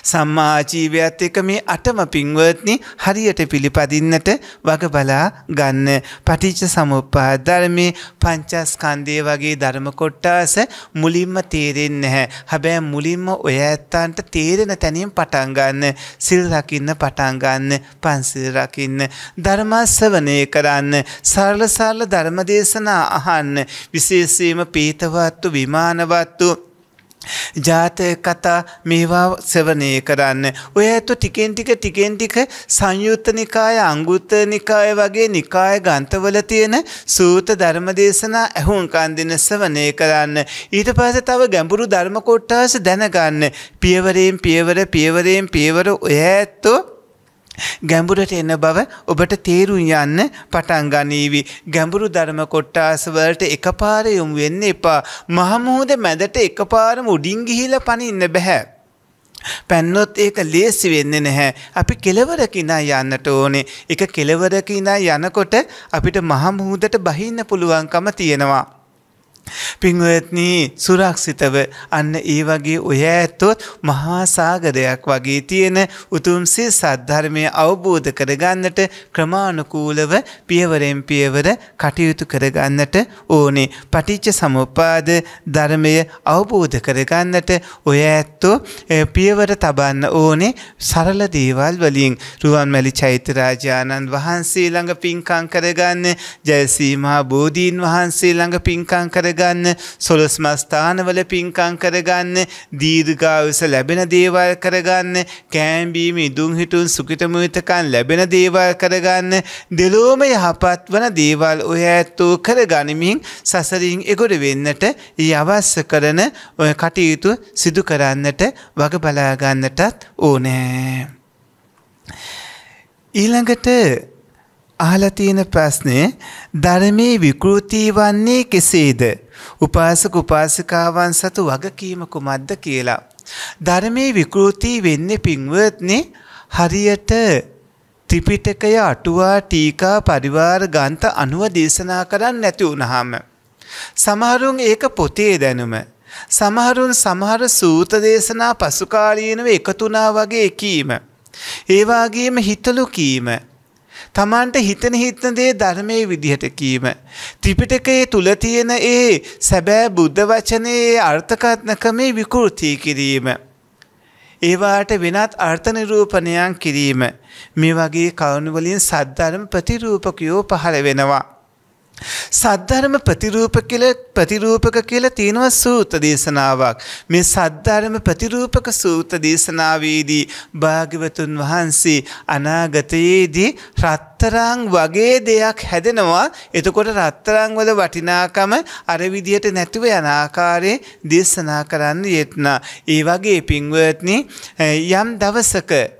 සම්මාජීවයත් එක මේ අටම පින්වත්නි හරියට පිළිපදින්නට වග බලා ගන්න පටිච්ච සමුප්පාද ධර්මයේ පංචස්කන්ධය වගේ ධර්ම කොටාස මුලින්ම තේරෙන්නේ නැහැ. හැබැයි මුලින්ම ඔය ඇත්තන්ට තේරෙන තැනින් පටන් ගන්න සිල් රකින්න පටන් ගන්න පන්සිල් රකින්න ධර්ම ශ්‍රවණය කරන්න සරල සරල ධර්ම දේශනා අහන්න විශේෂයෙන්ම පීතවත්තු විමානවත්තු ජාතක කතා මේවා සෙවනය කරන්න. ඔය ඇතු ටිකෙන් ටික ටිකෙන් ටික සංයුත්ත නිකාය අංගුත්ත නිකාය වගේ නිකාය ගන්තවල තියෙන සූත ධර්මදේශනා ඇහුන් කන්දින සවනය කරන්න. ඊට පස තව ගැඹුරු ධර්ම කොට්ටාස දැනගන්න. පියවරයෙන් පියවර පියවරයෙන් පියවර ඔය ඇත්තෝ ගැඹුරට එන බව ඔබට තේරුම් යන්න පටන් ගනීවි. ගැඹුරු ධර්ම කොට්ටාසවලට එකපාර යොමු වෙන්න එපා. මහමුහුද මැදට එකපාරම උඩින් ගිහිලා පනින්න බෑ. පැන්නොත් ඒක ලේසි වෙන්නේ නැහැ. අපි කෙලවරකින යන්නට ඕනේ. එක කෙලවරකින යනකොට අපිට මහමුහුදට බහින්න පුළුවන්කම තියෙනවා. පින්වත්නී සුරක්ෂිතව අන්න ඒ වගේ ඔය ඇත්තොත් මහා සාගරයක් වගේ තියෙන උතුම්සේ සද්ධර්මය අවබෝධ කරගන්නට ක්‍රමානුකූලව පියවරෙන් පියවර කටයුතු කරගන්නට ඕනේ. පටිච්ච සමුප්පාද ධර්මය අවබෝධ කරගන්නට ඔය ඇත්තෝ පියවර තබන්න ඕනේ සරල දේවල් වලින් රුවන්මැලි චෛත්‍යරාජානන් වහන්සේ ළඟ පින්කම් කරගන්න ජයසීමහා බෝධීන් වහන්සේ ළඟ පින්කම් කරගන්න කරගන්න සොලස් මස්ථානවල පින්කං කරගන්න දීර්ඝායුෂ ලැබෙන දේවල් කරගන්න කෑම්බීම ඉදුම් හිටුන් සුකිතමුතකන් ලැබෙන දේවල් කරගන්න දෙලෝම යහපත් වන දේවල් ඔය ඇත්තෝ කරගනිමින් සසරින් එගොඩ වෙන්නට ඒ අවශ්‍ය කරන ඔය කටයුතු සිදු කරන්නට වග බලාගන්නටත් ඕනෑ. ඊළඟට අහලා තියෙන ප්‍රශ්නේ ධර්මයේ විකෘති වන්නේ කෙසේද? උපාසක උපාසිකාවන් සතු වගකීම කුමක්ද කියලා. ධර්මයේ විකෘති වෙන්නේ පින්වත්නි හරියට ත්‍රිපිටකය අටුවා ටීකා පරිවාර ගන්ත අනුව දේශනා කරන්න නැති වුනහම. සමහරුන් ඒක පොතේ දැනුම. සමහරුන් සමහර සූත දේශනා පසුකාලීනව එකතුනා වගේ කීම. ඒවාගේම හිතලු කීම. තමන්ට හිතන හිතන දේ ධර්මයේ විදිහට කීම. ත්‍රිපිටකයේ තුල තියෙන ඒ සැබෑ බුද්ධ වචනේ අර්ථකථනකමේ විකෘති කිරීම. ඒවාට වෙනත් අර්ථ නිරූපණයන් කිරීම. මේ වගේ කරුණු වලින් සද්ධර්ම ප්‍රතිරූපකයෝ පහළ වෙනවා. සද්ධර්ම ප්‍රතිරූප කියලා ප්‍රතිරූපක කියලා තියෙනවා සූත දේශනාවක්. මේ සද්ධර්ම ප්‍රතිරූපක සූත දේශනාවේදී භාග්‍යවතුන් වහන්සේ අනාගතයේදී රත්තරන් වගේ දෙයක් හැදෙනවා. එතකොට රත්තරන් වල වටිනාකම අර විදියට නැතුව යන ආකාරයේ දේශනා කරන්න යෙත්නා. ඒ වගේ පින්වත්නි යම් දවසක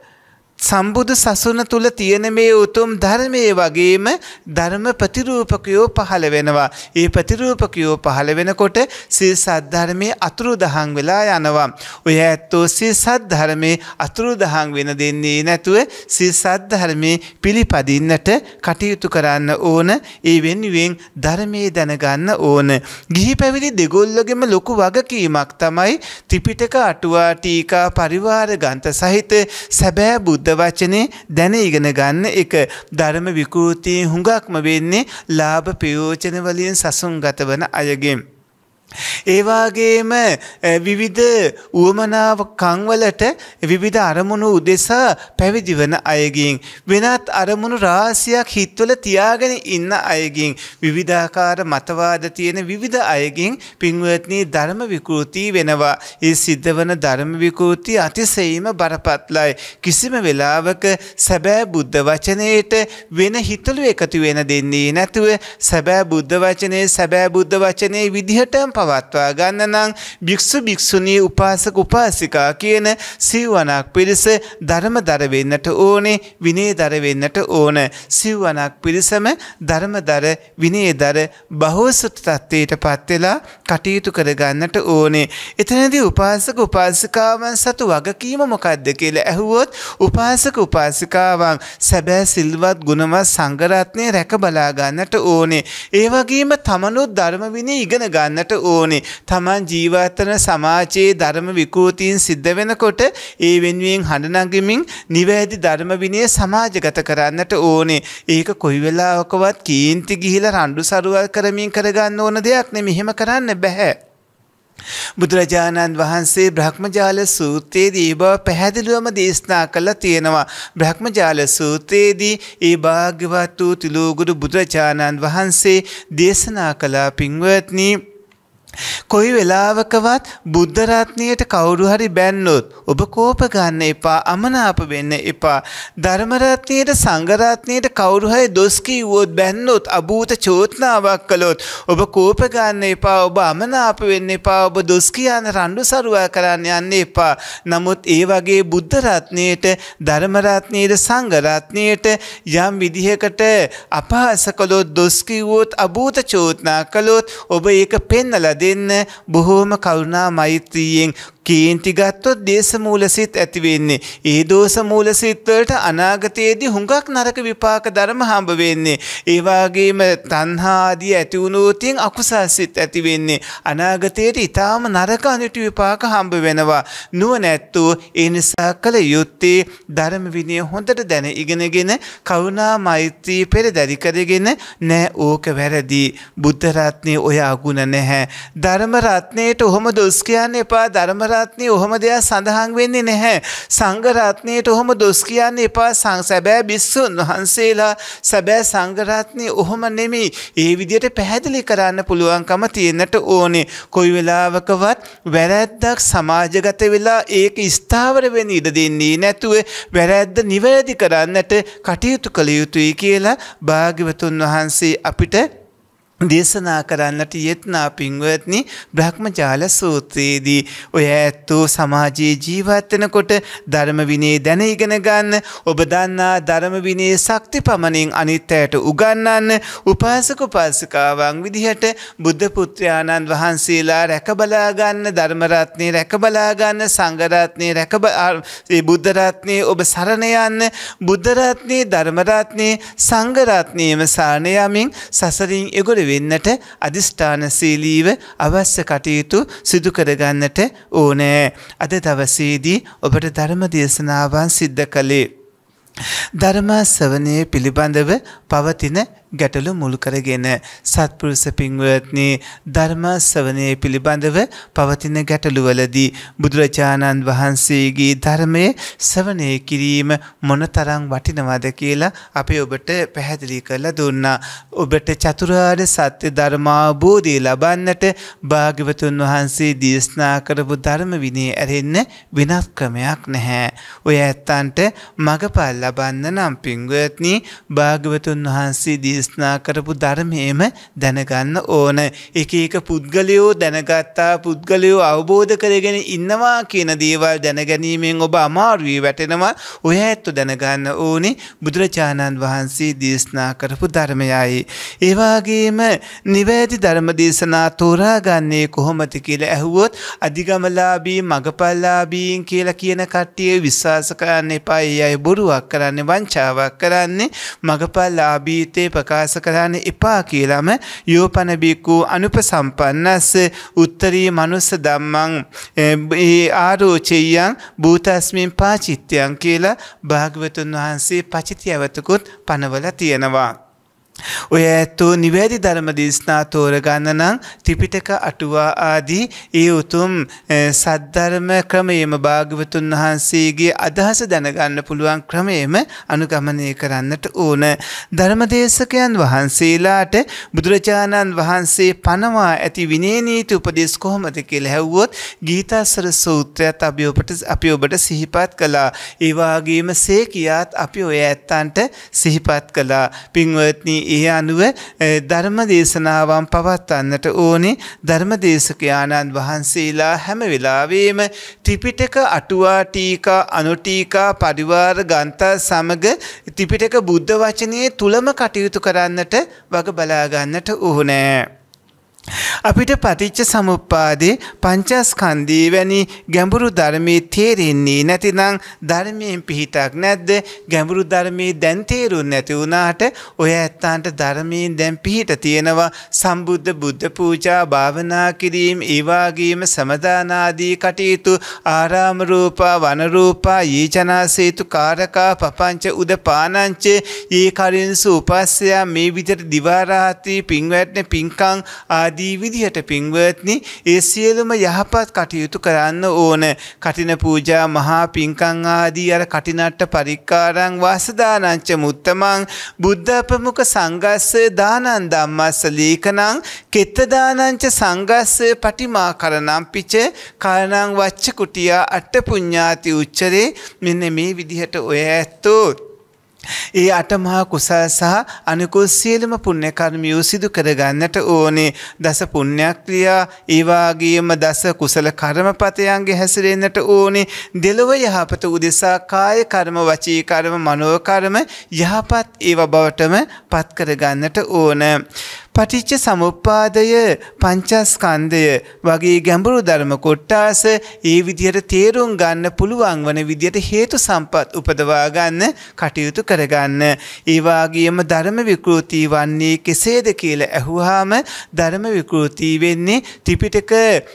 සම්බුදු සසුන තුල තියෙන මේ උතුම් ධර්මයේ වගේම ධර්ම ප්‍රතිරූපකයෝ පහළ වෙනවා. ඒ ප්‍රතිරූපකයෝ පහළ වෙනකොට සිල් සද්ධර්මයේ අතුරුදහන් වෙලා යනවා. ඔය ඇත්තෝ සිල් සද්ධර්මයේ අතුරුදහන් වෙන දෙන්නේ නැතුව සිල් සද්ධර්මයේ පිළිපදින්නට කටයුතු කරන්න ඕන. ඒ වෙනුවෙන් ධර්මයේ දැනගන්න ඕන. ගිහි පැවිදි දෙගොල්ලගෙම ලොකු වගකීමක් තමයි ත්‍රිපිටක අටුවා ටීකා පරිවාර ගන්ත සහිත සැබෑ බුද්ධ බුද්ධ වචනේ දැන ඉගෙන ගන්න එක ධර්ම විකෘතිය හුඟක්ම වෙන්නේ ලාභ ප්‍රයෝජන වලින් සසුන්ගත වන අයගෙන්. ඒවාගේම විවිධ උවමනාව කංවලට විවිධ අරමුණු උදෙසා පැවිදිවන අයගින් වෙනත් අරමුණු රාසියක් හිත්වල තියාගෙන ඉන්න අයගින් විවිධාකාර මතවාද තියෙන විවිධ අයගින් පින්වත්නී ධර්ම විකෘති වෙනවා. ඒ සිද්ධ වන ධර්ම විකෘති අතිසෙයිම බරපත්ලයි. කිසිම වෙලාවක සැබෑ බුද්ධ වචනයට වෙන හිතලු එකතු වෙන දෙන්නේ නැතුව සැබෑ බුද්ධ වචනය සැබෑ බුද්ධ වචනය විදිහටම පවත්වා ගන්න නම් භික්ෂු භික්ෂුණී උපාසක උපාසිකා කියන සිව්වනක් පිරිස ධර්ම දර වෙන්නට ඕනේ විනය දර වෙන්නට ඕන. සිව්වනක් පිරිසම ධර්ම දර විනය දර බහෝසුත තත්ත්වයට පත් වෙලා කටයුතු කරගන්නට ඕනේ. එතනදී උපාසක උපාසිකාවන් සතු වගකීම මොකක්ද කියලා ඇහුවොත් උපාසක උපාසිකාවන් සැබෑ සිල්වත් ගුණවත් සංඝරත්නය රැක බලා ගන්නට ඕනේ. ඒ වගේම තමනුත් ධර්ම විනය ඉගෙන ගන්නට ඕනේ. තමන් ජීවත්වන සමාජයේ ධර්ම විකෘතීන් සිද්ධ වෙනකොට ඒ වෙනුවෙන් හඬනගමින් නිවැරදි ධර්ම විනය සමාජගත කරන්නට ඕනේ. ඒක කොයි වෙලාවකවත් කීන්ති ගිහිලා රණ්ඩු සරුවල් කරමින් කරගන්න ඕන දෙයක් නෙමෙයි. එහෙම කරන්න බෑ. බුදුරජාණන් වහන්සේ බ්‍රහ්මජාල සූත්‍රයේදී ඒ බව පැහැදිලිවම දේශනා කළා තියෙනවා. බ්‍රහ්මජාල සූත්‍රයේදී ඒ භාග්‍යවත් වූ තිලෝගුරු බුදුරජාණන් වහන්සේ දේශනා කළා පින්වත්නි කොයි වෙලාවකවත් බුද්ධරත්නයට කවුරු හරි බැන්නොත් ඔබ කෝප ගන්න එපා අමනාප වෙන්න එපා. ධර්මරත්නයට සංඝරත්නයට කවුරු හරි දොස් කිව්වොත් බැන්නොත් අභූත චෝදනාවක් කළොත් ඔබ කෝප ගන්න එපා ඔබ අමනාප වෙන්න එපා ඔබ දොස් කියන රණ්ඩු සරුවා කරන්න යන්න එපා. නමුත් ඒ වගේ බුද්ධ රත්නයට ධර්ම රත්නයට සංඝ රත්නයට යම් විදිහකට අපහාස කළොත් දොස් කිව්වොත් අභූත චෝදනා කළොත් ඔබ ඒක පෙන්නලා දෙන්න බොහෝම කරුණා මෛත්‍රියෙන් කේන්ති ගත්තොත් දේශමූල සිත් ඇති වෙන්නේ. ඒ දෝෂ මූල සිත් වලට අනාගතයේදී හුඟක් නරක විපාක ධර්ම හම්බ වෙන්නේ. ඒ වගේම තණ්හා ආදී ඇති වුණොතින් අකුසල් සිත් ඇති වෙන්නේ. අනාගතයේදී ඊටාම නරක අනිටි විපාක හම්බ වෙනවා. නුවණැත්තෝ ඒ නිසා කල යුත්තේ ධර්ම විනය හොඳට දැන ඉගෙනගෙන කරුණා මෛත්‍රී පෙරදරි කරගෙන නෑ ඕක වැරදි. බුද්ධ රත්නේ ඔය අගුණ නැහැ. ධර්ම රත්නේට ඔහොම දොස් කියන්න එපා. ධර්ම රත්නය ඔහොම දෙයක් සඳහන් වෙන්නේ නැහැ. සංඝරත්නයට ඔහොම දොස් කියන්න එපා සං සැබෑ බිස්සුන් වහන්සේලා සැබෑ සංඝරත්නය ඔහොම නෙමෙයි. ඒ විදිහට පැහැදිලි කරන්න පුළුවන්කම තියෙන්නට ඕනේ. කොයි වෙලාවකවත් වැරැද්දක් සමාජගත වෙලා ඒක ස්ථාවර වෙන්න ඉඩ දෙන්නේ නැතුව වැරැද්ද නිවැරදි කරන්නට කටයුතු කළ යුතුයි කියලා භාග්‍යවතුන් වහන්සේ අපිට දේශනා කරන්නට යෙත්නා පින්වත්නි බ්‍රහ්මජාල සූත්‍රයේදී ඔය ඇත්තෝ සමාජයේ ජීවත් වෙනකොට ධර්ම විනය දැන ඉගෙන ගන්න ඔබ දන්නා ධර්ම විනයේ ශක්ති පමණින් අනිත් අයට උගන්වන්න උපාසක උපාසිකාවන් විදිහට බුද්ධ පුත්‍රයාණන් වහන්සේලා රැක බලා ගන්න ධර්ම රත්නේ රැක බලා ගන්න සංඝ රත්නේ රැක ඒ බුද්ධ රත්නේ ඔබ සරණ යන්න බුද්ධ රත්නේ ධර්ම රත්නේ සංඝ රත්නේම සරණ යමින් සසරින් එගොඩ වෙන්නට අධිෂ්ඨානශීලීව අවශ්‍ය කටයුතු සිදු කරගන්නට ඕනෑ. අද දවසේදී ඔබට ධර්ම දේශනාවන් සිද්ධ කළේ. ධර්මාසවනය පිළිබඳව පවතින ගැටලු මුල් කරගෙන සත්පුරුෂ පින්වත්නි ධර්මාසවනය පිළිබඳව පවතින ගැටලුවලදී බුදුරජාණන් වහන්සේගේ ධර්මයේ ශ්‍රවණය කිරීම මොනතරම් වටිනවද කියලා අපි ඔබට පැහැදිලි කරලා දුන්නා. ඔබට චතුරාර්ය සත්‍ය ධර්මාබෝධය ලබන්නට භාග්‍යවතුන් වහන්සේ දේශනා කරපු ධර්ම විනය ඇරෙන්න වෙනත් ක්‍රමයක් නැහැ. ඔය ඇත්තන්ට මගපල් ලබන්න නම් පින්වත්නි භාග්‍යවතුන් වහන්සේ දේශනා කරපු ධර්මයේම දැනගන්න ඕන. එක එක පුද්ගලයෝ දැනගත්තා පුද්ගලයෝ අවබෝධ කරගෙන ඉන්නවා කියන දේවල් දැනගැනීමෙන් ඔබ අමාරුවී වැටෙනවා ඔය ඇත්තු දැනගන්න ඕනේ බුදුරජාණන් වහන්සේ දේශනා කරපු ධර්මයයි. ඒවාගේම නිවැදි ධර්ම දේශනා තෝරාගන්නේ කොහොමති කියලා ඇහුවොත් අධිගමලාබී මගපල්ලාබීන් කියලා කියන කට්ටිය විශ්වාස කරන්න එපා ඒ අය බොරුවක් කරන්න වංචාවක් කරන්නේ මගපල් ආබීතය ප්‍රකාශ කරන්න එපා කියලම යෝපනබික්කු අනුපසම්පන්නස්ස උත්තරී මනුස්ස දම්මං ආරෝචෙයන් භූතස්මින් පාචිත්‍යයන් කියලා භාගවතුන් වහන්සේ පචිතියවතකුත් පනවල තියෙනවා. ඔය ඇත්තෝ නිවැරදි ධර්ම දේශනා තෝරගන්න නම් ත්‍රිපිටක අටුවා ආදී ඒ උතුම් සද්ධර්ම ක්‍රමයේම භාග්‍යවතුන් වහන්සේගේ අදහස දැනගන්න පුළුවන් ක්‍රමයේම අනුගමනය කරන්නට ඕන. ධර්මදේශකයන් වහන්සේලාට බුදුරජාණන් වහන්සේ පනවා ඇති විනය නීති උපදෙස් කොහොමද කියලා හැව්වොත් ගීතාසර සූත්‍රයත් අපි ඔබට අපි ඔබට සිහිපත් කළා. ඒ වගේම සේකියාත් අපි ඔය ඇත්තන්ට සිහිපත් කළා. පින්වත්නි ඒ අනුව ධර්ම දේශනාවන් පවත්වන්නට ඕනේ ධර්මදේශකයාණන් වහන්සේලා හැම වෙලාවේම ත්‍රිපිටක අටුවා ටීකා අනුටීකා පරිවාර ගන්තා සමග ත්‍රිපිටක බුද්ධ වචනයේ තුලම කටයුතු කරන්නට වග බලා ගන්නට ඕනේ. අපිට පටිච්ච සමුප්පාදේ පංචස්කන්ධී වැනි ගැඹුරු ධර්මයේ තේරෙන්නේ නැතිනම් ධර්මයෙන් පිහිටක් නැද්ද? ගැඹුරු ධර්මයේ දැන් තේරුම් නැති වුණාට ඔය ඇත්තාන්ට ධර්මයෙන් දැන් පිහිට තියෙනවා. සම්බුද්ධ බුද්ධ පූජා භාවනා කිරීම ඒ වගේම සමදානාදී කටයුතු ආරාම රූපා වන රූපා ඊචනාසේතු කාරකා පපංච උදපානංච ඒ කරින්සු උපස්සයා මේ විදිහට දිවා රාත්‍රී පින්වැටෙන පින්කම් ආදී ආදී විදිහට පින්වත්නි ඒ සියලුම යහපත් කටයුතු කරන්න ඕන. කටින පූජා මහා පින්කං ආදී අර කටිනට්ට පරික්කාරං වාසදානංච මුත්තමං බුද්ධ ප්‍රමුඛ සංගස්ස දානං ධම්මස්ස ලීකනං කෙත්තදානංච සංගස්ස පටිමා කරනම් පිච කාරණං වච්ච කුටියා අට්ට පුඤ්ඤාති උච්චරේ මෙන්න මේ විදිහට ඔය ඇත්තෝ. ඒ අටමහා කුසල් සහ අනිකුල් සියලුම පුණ්‍ය කර්මියෝ සිදු කරගන්නට ඕනේ. දස පුණ්‍යක්‍රියා ඒ වාගේම දස කුසල කර්මපතයන්ගේ හැසිරෙන්නට ඕනේ. දෙලොව යහපත උදෙසා කාය කර්ම වචී කර්ම මනෝ කර්ම යහපත් ඒව බවටම පත් කරගන්නට ඕන. පටිච්ච සමුප්පාදය පංචස්කන්ධය වගේ ගැඹුරු ධර්ම කොට්ටාස ඒ විදිහට තේරුම් ගන්න පුළුවන් වන විදිහට හේතු සම්පත් උපදවා ගන්න කටයුතු කරගන්න. ඒ වගේම ධර්ම විකෘති වන්නේ කෙසේද කියලා ඇහුවාම ධර්ම විකෘති වෙන්නේ ත්‍රිපිටක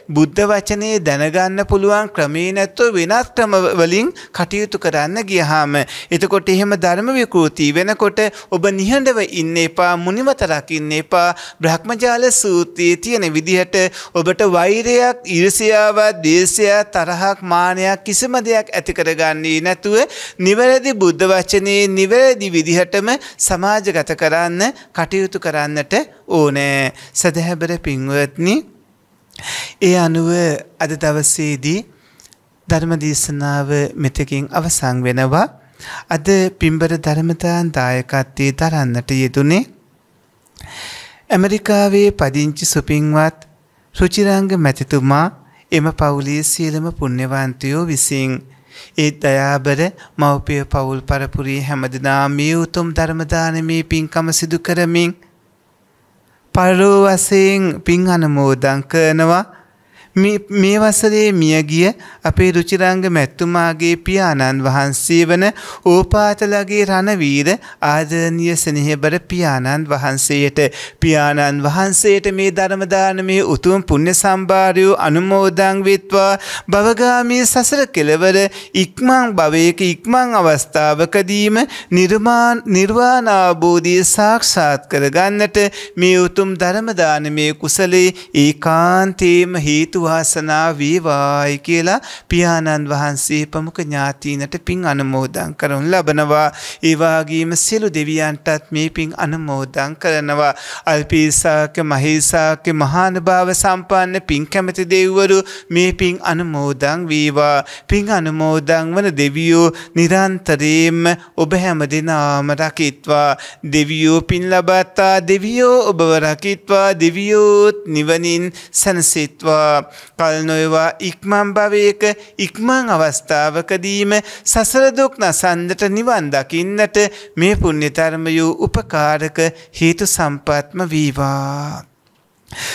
බුද්ධ වචනේ දැනගන්න පුළුවන් ක්‍රමේ නැත්නම් වෙනත් ක්‍රම වලින් කටයුතු කරන්න ගියහම එතකොට එහෙම ධර්ම විකෘති වෙනකොට ඔබ නිහඬව ඉන්න එපා මුනිවත රකින්න එපා බ්‍රහ්මජාල සූත්‍රයේ තියෙන විදිහට ඔබට වෛරයක් ඊර්ෂ්‍යාවක් දේශයක් තරහක් මානයක් කිසිම දෙයක් ඇති කරගන්නේ නැතුව නිවැරදි බුද්ධ වචනේ නිවැරදි විදිහටම සමාජගත කරන්න කටයුතු කරන්නට ඕනෑ. සදහැබර පින්වත්නි ඒ අනුව අද දවසේදී ධර්මදේශනාව මෙතකින් අවසන් වෙනවා. අද පිම්බර ධර්මතාන් දායකත්වයේ දරන්නට යෙදුනේ ඇමරිකාවේ පදිංචි සුපින්වත් රුචිරංග මැතිතුමා එම පවුලේ සියලුම පුණ්‍යවන්තයෝ විසින් ඒ දයාබර මව්පිය පවුල් පරපුරේ හැමදෙනා මේ උතුම් ධර්මදානමේ පින්කම සිදු කරමින් පරලෝ වශයෙන් පින් අනුමෝදන් කරනවා. මේ වසරේ මියගිය අපේ රුචිරංග මැත්තුමාගේ පියාණන් වහන්සේ වන ඕපාතලගේ රණවීර ආදරණීය සෙනෙහබර පියාණන් වහන්සේට. පියාණන් වහන්සේට මේ ධර්මදානමේ උතුම් පුණ්‍ය සම්භාරය අනුමෝදන් වෙත්වා. භවගාමී සසර කෙලවර ඉක්මන් භවයක ඉක්මන් අවස්ථාවකදීම නිර්මාණ නිර්වාණ අවබෝධය සාක්ෂාත් කරගන්නට මේ උතුම් ධර්මදානමේ කුසලේ ඒකාන්තේම හේතු වාසනා වේවායි කියලා පියාණන් වහන්සේ ප්‍රමුඛ ඥාතීනට පින් අනුමෝදන් කරනු ලබනවා. ඒ වගේම සියලු දෙවියන්ටත් මේ පින් අනුමෝදන් කරනවා. අල්පීසාක මහේසාක මහානුභාව සම්පන්න පින් කැමති දෙවිවරු මේ පින් අනුමෝදන් වේවා. පින් අනුමෝදන් වන දෙවියෝ නිරන්තරයෙන්ම ඔබ හැම දෙනාම රකිත්වා. දෙවියෝ පින් ලබත්තා දෙවියෝ ඔබව රකිත්වා දෙවියෝත් නිවනින් සැනසිත්වා කල් නොයවා ඉක්මන් භවයක ඉක්මන් අවස්ථාවකදීම සසරදුක් නසන්දට නිවන් දකින්නට මේ පුුණ්‍යතරමයූ උපකාරක හේතු සම්පත්ම වීවා.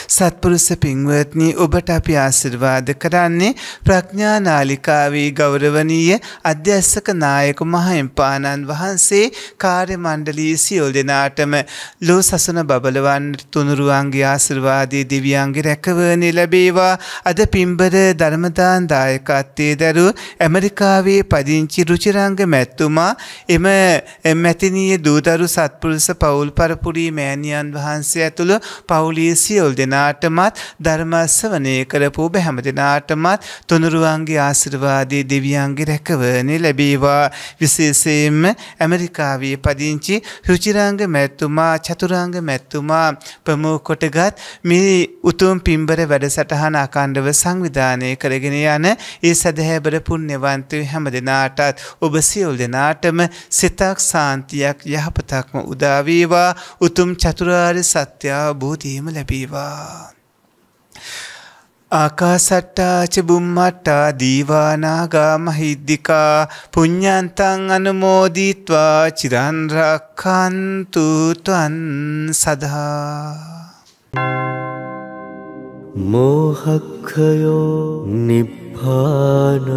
සත්පුරුස පින්වත්නි ඔබට අපි ආසිර්වාද කරන්නේ ප්‍රඥා නාලිකාවේ ගෞරවනීය අධ්‍යස්සක නායක මහින්පාණන් වහන්සේ කාර්ය මණ්ඩලී සියලු දෙනාටම ලෝ සසුන බබලවන්න තුනුරුවන්ගේ ආසිර්වාදයේ දිව්‍යංගේ රැකවරණය ලැබේවා. අද පින්බර ධර්මදාන දායකත්වයේ දරු ඇමරිකාවේ පදිංචි රුචිරංග මැතිතුමා එම මැතිනිය දූදරු සත්පුරුෂ පවුල් පරපුරී මෑණියන් වහන්සේ ඇතුළු පවුලේ සියලු සියලු දෙනාටමත් ධර්මස්වනය කරපු ඔබ හැම දෙනාටමත් තුනුරුවන්ගේ ආශිර්වාදයේ දෙවියන්ගේ රැකවරණය ලැබේවා. විශේෂයෙන්ම ඇමරිකාවේ පදිංචි රුචිරාංග මැතිතුමා චතුරාංග මැතිතුමා ප්‍රමුඛ කොටගත් මේ උතුම් පින්බර වැඩසටහන අකණ්ඩව සංවිධානය කරගෙන යන ඒ සදහැබර පුණ්‍යවන්තයෝ හැම දෙනාටත් ඔබ සියලු දෙනාටම සිතක් සාන්තියක් යහපතක්ම උදා වේවා. උතුම් චතුරාර්ය සත්‍ය අවබෝධයම ලැබේවා. වේවා. ආකාසට්ටාච බුම්මට්ටා දීවානාගා මහිද්దికා පුඤ්ඤන්තං අනුමෝදිත්වා චිරන් රක්ඛන්තු ත්වං සදා මෝහක්ඛයෝ නිබ්බානං